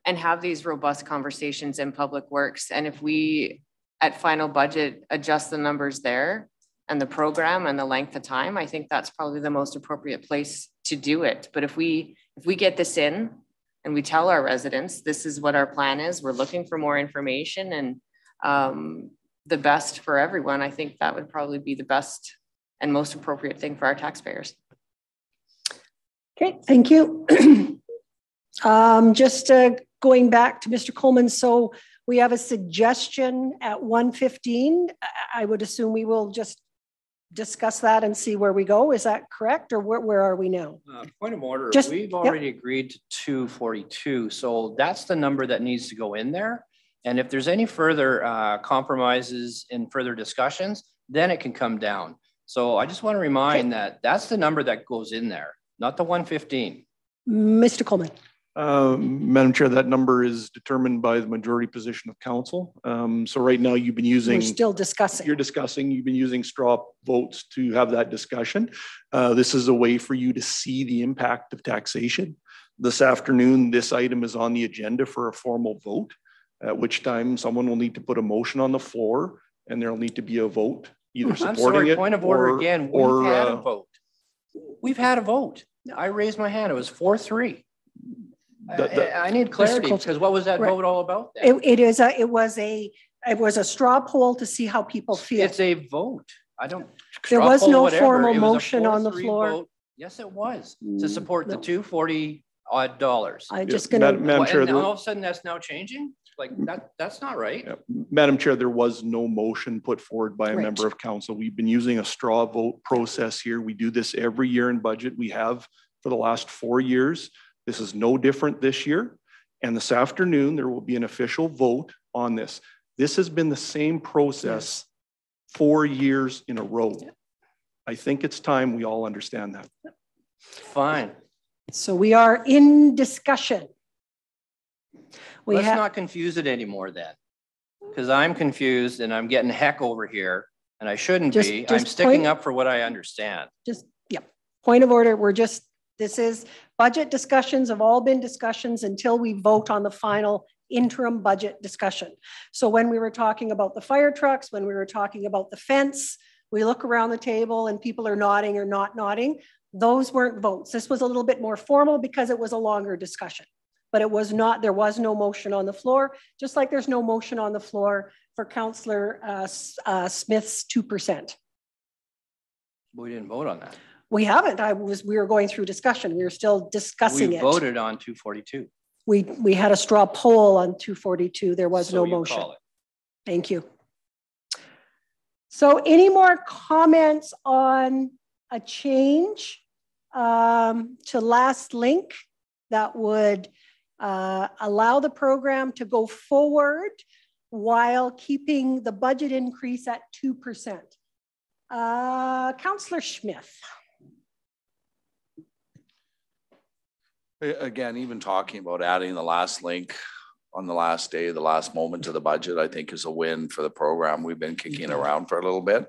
and have these robust conversations in public works. And if we at final budget adjust the numbers there, and the program and the length of time, I think that's probably the most appropriate place to do it. But if we if we get this in and we tell our residents, this is what our plan is, we're looking for more information and um, the best for everyone, I think that would probably be the best and most appropriate thing for our taxpayers. Okay, thank you. [CLEARS THROAT] um, just uh, going back to Mr. Coleman, so we have a suggestion at 115. I would assume we will just discuss that and see where we go. Is that correct? Or where, where are we now? Uh, point of order, Just- we've yep. already agreed to two forty-two, so that's the number that needs to go in there. And if there's any further uh, compromises in further discussions, then it can come down. So I just want to remind that that's the number that goes in there, not the one fifteen. Mr. Coleman. Um, Madam Chair, that number is determined by the majority position of council. Um, so right now you've been using- We're using. still discussing. You're discussing, you've been using straw votes to have that discussion. Uh, this is a way for you to see the impact of taxation. This afternoon, this item is on the agenda for a formal vote, at which time someone will need to put a motion on the floor and there'll need to be a vote, either I'm supporting sorry, it point of order or- again, or, we've had a uh, vote. We've had a vote. I raised my hand, it was four, three. The- the- I I need clarity, Coulter. because what was that Right. vote all about? then? It, it is a, it was a, it was a straw poll to see how people feel. It's a vote. I don't. There straw was poll, no whatever. formal It was a motion on the 4-3 floor. vote. Yes, it was, Mm, to support the no. two forty odd dollars. I'm Yeah, just Madam- gonna, Madam What, Chair, And there- all of a sudden, that's now changing? Like, that, that's not right. Yeah. Madam Chair, there was no motion put forward by a Right. member of council. We've been using a straw vote process here. We do this every year in budget. We have for the last four years. This is no different this year. And this afternoon, there will be an official vote on this. This has been the same process four years in a row. I think it's time we all understand that. Fine. so we are in discussion. We Let's not confuse it anymore then. Because I'm confused and I'm getting heck over here and I shouldn't Just- be. I'm sticking point- up for what I understand. just, yeah, point of order, we're just, this is, budget discussions have all been discussions until we vote on the final interim budget discussion. So when we were talking about the fire trucks, when we were talking about the fence, we look around the table and people are nodding or not nodding. Those weren't votes. This was a little bit more formal because it was a longer discussion. But it was not, there was no motion on the floor, just like there's no motion on the floor for Counselor uh, uh, Smith's 2%. We didn't vote on that. We haven't. I was, we were going through discussion. We were still discussing We it. We voted on two forty-two. We, we had a straw poll on 242. There was no motion. Thank you. So any more comments on a change um, to last link that would uh, allow the program to go forward while keeping the budget increase at 2%? Uh, Counselor Smith. Again, even talking about adding the last link on the last day, the last moment to the budget, I think is a win for the program. We've been kicking around for a little bit.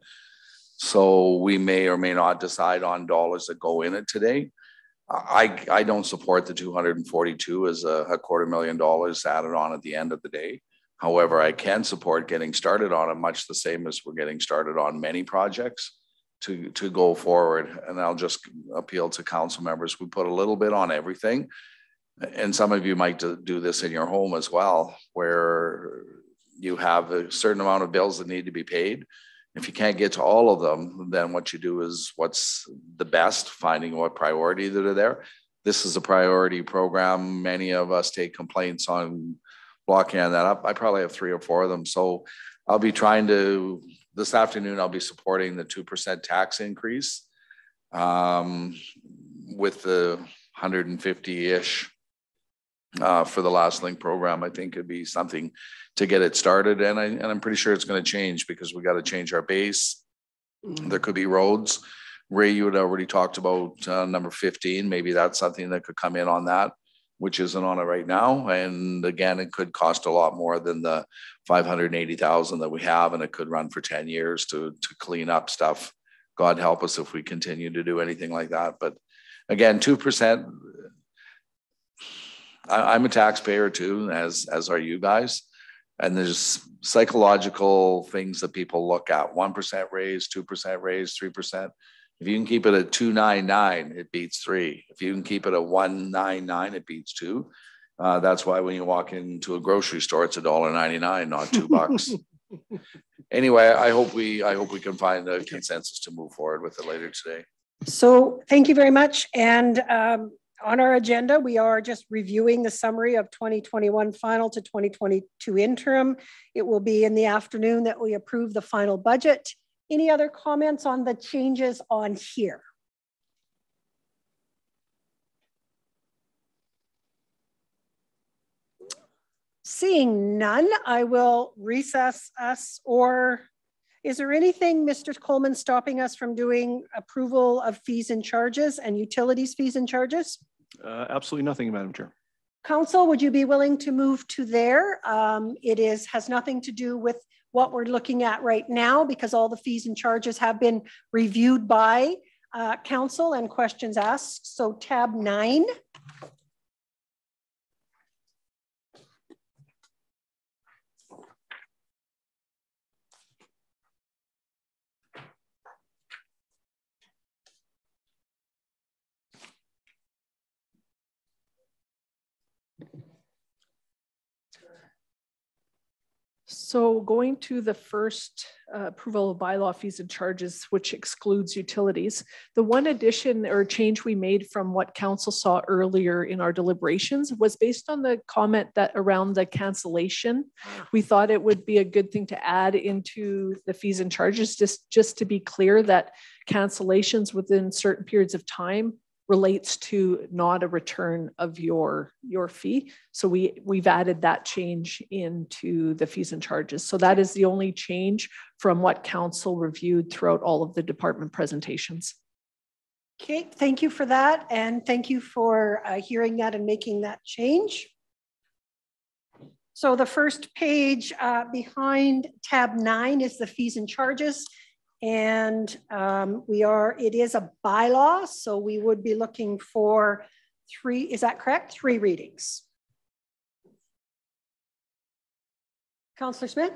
So we may or may not decide on dollars that go in it today. I, I don't support the two hundred and forty-two as a, a quarter million dollars added on at the end of the day. However, I can support getting started on it, much the same as we're getting started on many projects to, to go forward. And I'll just appeal to council members. We put a little bit on everything. And some of you might do this in your home as well, where you have a certain amount of bills that need to be paid. If you can't get to all of them, then what you do is what's the best, finding what priority that are there. This is a priority program. Many of us take complaints on blocking that up. I probably have three or four of them. So I'll be trying to, this afternoon, I'll be supporting the two percent tax increase. Um, with the hundred and fifty-ish uh, for the last link program, I think it'd be something to get it started. And I, and I'm pretty sure it's gonna change because we gotta change our base. There could be roads. Ray, you had already talked about uh, number fifteen. Maybe that's something that could come in on that, which isn't on it right now. And again, it could cost a lot more than the five hundred and eighty thousand that we have, and it could run for ten years to, to clean up stuff. God help us if we continue to do anything like that. But again, two percent. I, I'm a taxpayer too, as, as are you guys. And there's psychological things that people look at, one percent raise, two percent raise, three percent. If you can keep it at two nine nine, it beats three. If you can keep it at one nine nine, it beats two. Uh, that's why when you walk into a grocery store, it's a dollar ninety-nine, not two bucks. [LAUGHS] Anyway, I hope we, I hope we can find a consensus to move forward with it later today. So thank you very much. And um, on our agenda, we are just reviewing the summary of 2021 final to 2022 interim. It will be in the afternoon that we approve the final budget. Any other comments on the changes on here? Seeing none, I will recess us or is there anything, Mr. Coleman, stopping us from doing approval of fees and charges and utilities fees and charges? Uh, Absolutely nothing, Madam Chair. Council, would you be willing to move to there? Um, it is, has nothing to do with what we're looking at right now because all the fees and charges have been reviewed by uh, council and questions asked. So tab nine. So going to the first uh, approval of bylaw fees and charges, which excludes utilities, the one addition or change we made from what council saw earlier in our deliberations was based on the comment that around the cancellation, we thought it would be a good thing to add into the fees and charges, just, just to be clear that cancellations within certain periods of time relates to not a return of your your fee. So we we've added that change into the fees and charges. So that is the only change from what council reviewed throughout all of the department presentations. Okay, thank you for that. And thank you for uh, hearing that and making that change. So the first page uh, behind tab nine is the fees and charges. And um, we are, it is a bylaw, so we would be looking for three, is that correct? Three readings. Councillor Smith?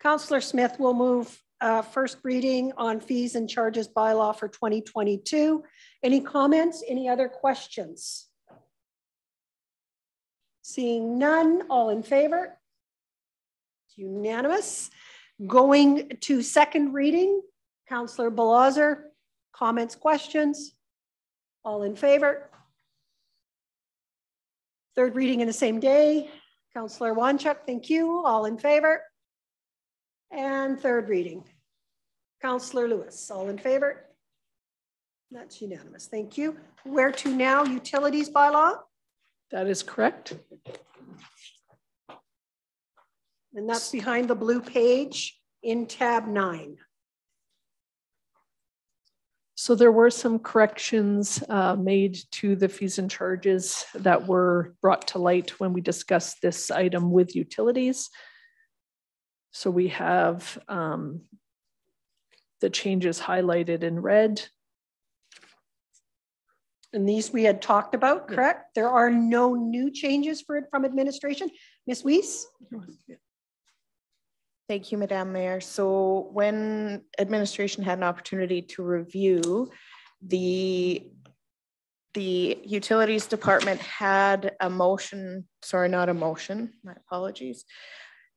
Councillor Smith will move uh, first reading on fees and charges bylaw for 2022. Any comments? Any other questions? Seeing none, all in favor? It's unanimous. Going to second reading, Councillor Belozer, comments, questions? All in favor? Third reading in the same day, Councillor Wanchuk, thank you. All in favor? And third reading, Councillor Lewis, all in favor? That's unanimous, thank you. Where to now, utilities bylaw? That is correct. And that's behind the blue page in tab nine. So there were some corrections uh, made to the fees and charges that were brought to light when we discussed this item with utilities. So we have um, the changes highlighted in red. And these we had talked about, correct? Yeah. There are no new changes for it from administration. Ms. Weiss? Thank you, Madam Mayor. So when administration had an opportunity to review the the utilities department had a motion, sorry, not a motion, my apologies.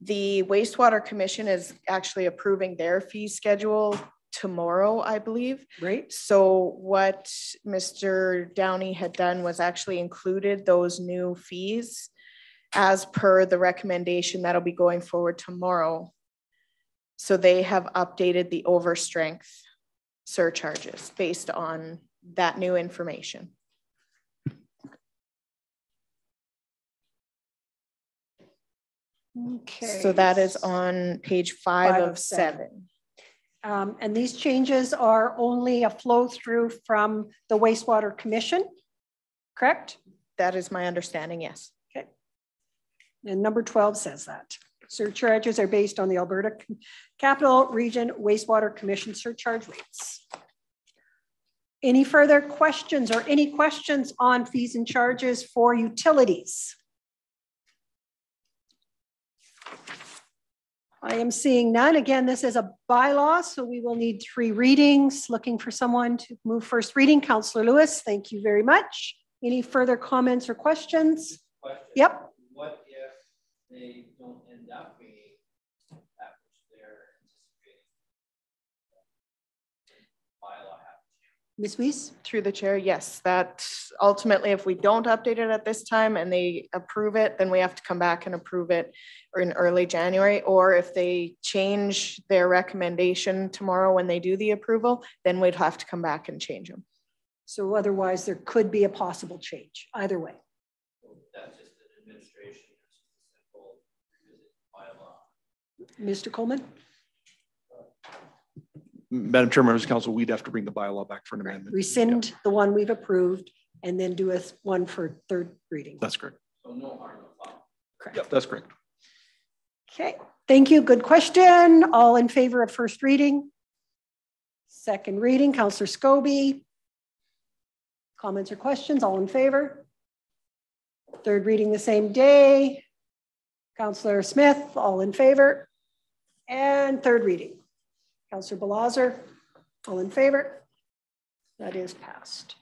The wastewater commission is actually approving their fee schedule tomorrow, I believe. Right. So what Mr. Downey had done was actually included those new fees as per the recommendation that'll be going forward tomorrow so they have updated the overstrength surcharges based on that new information. Okay. So that is on page five, five of seven. seven. Um, and these changes are only a flow through from the wastewater commission, correct? That is my understanding, yes. Okay. And number 12 says that. Surcharges are based on the Alberta Capital Region Wastewater Commission surcharge rates. Any further questions or any questions on fees and charges for utilities? I am seeing none. Again, this is a bylaw, so we will need three readings. Looking for someone to move first reading. Councillor Lewis, thank you very much. Any further comments or questions? Question. Yep. What if they don't end up being that which they're anticipating? Bylaw have Ms. Weiss? Through the chair, yes, that ultimately, if we don't update it at this time and they approve it, then we have to come back and approve it in early January. Or if they change their recommendation tomorrow when they do the approval, then we'd have to come back and change them. So otherwise, there could be a possible change, either way. Mr. just an administration, it's just a simple revisit bylaw. Mr. Coleman? Mm-hmm. Madam Chair, members of council, we'd have to bring the bylaw back for an amendment. Rescind the one we've approved and then do a one for third reading. That's correct. So no harm, no foul. Correct. Yep, that's correct. Okay, thank you. Good question. All in favor of first reading? Second reading, Counselor Scobie. Comments or questions? All in favor? Third reading the same day. Counselor Smith, all in favor? And third reading. Counselor Belozer, all in favor? That is passed.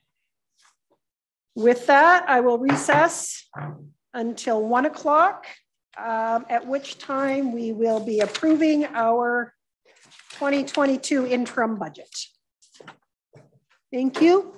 With that, I will recess until one o'clock, um, at which time we will be approving our 2022 interim budget. Thank you.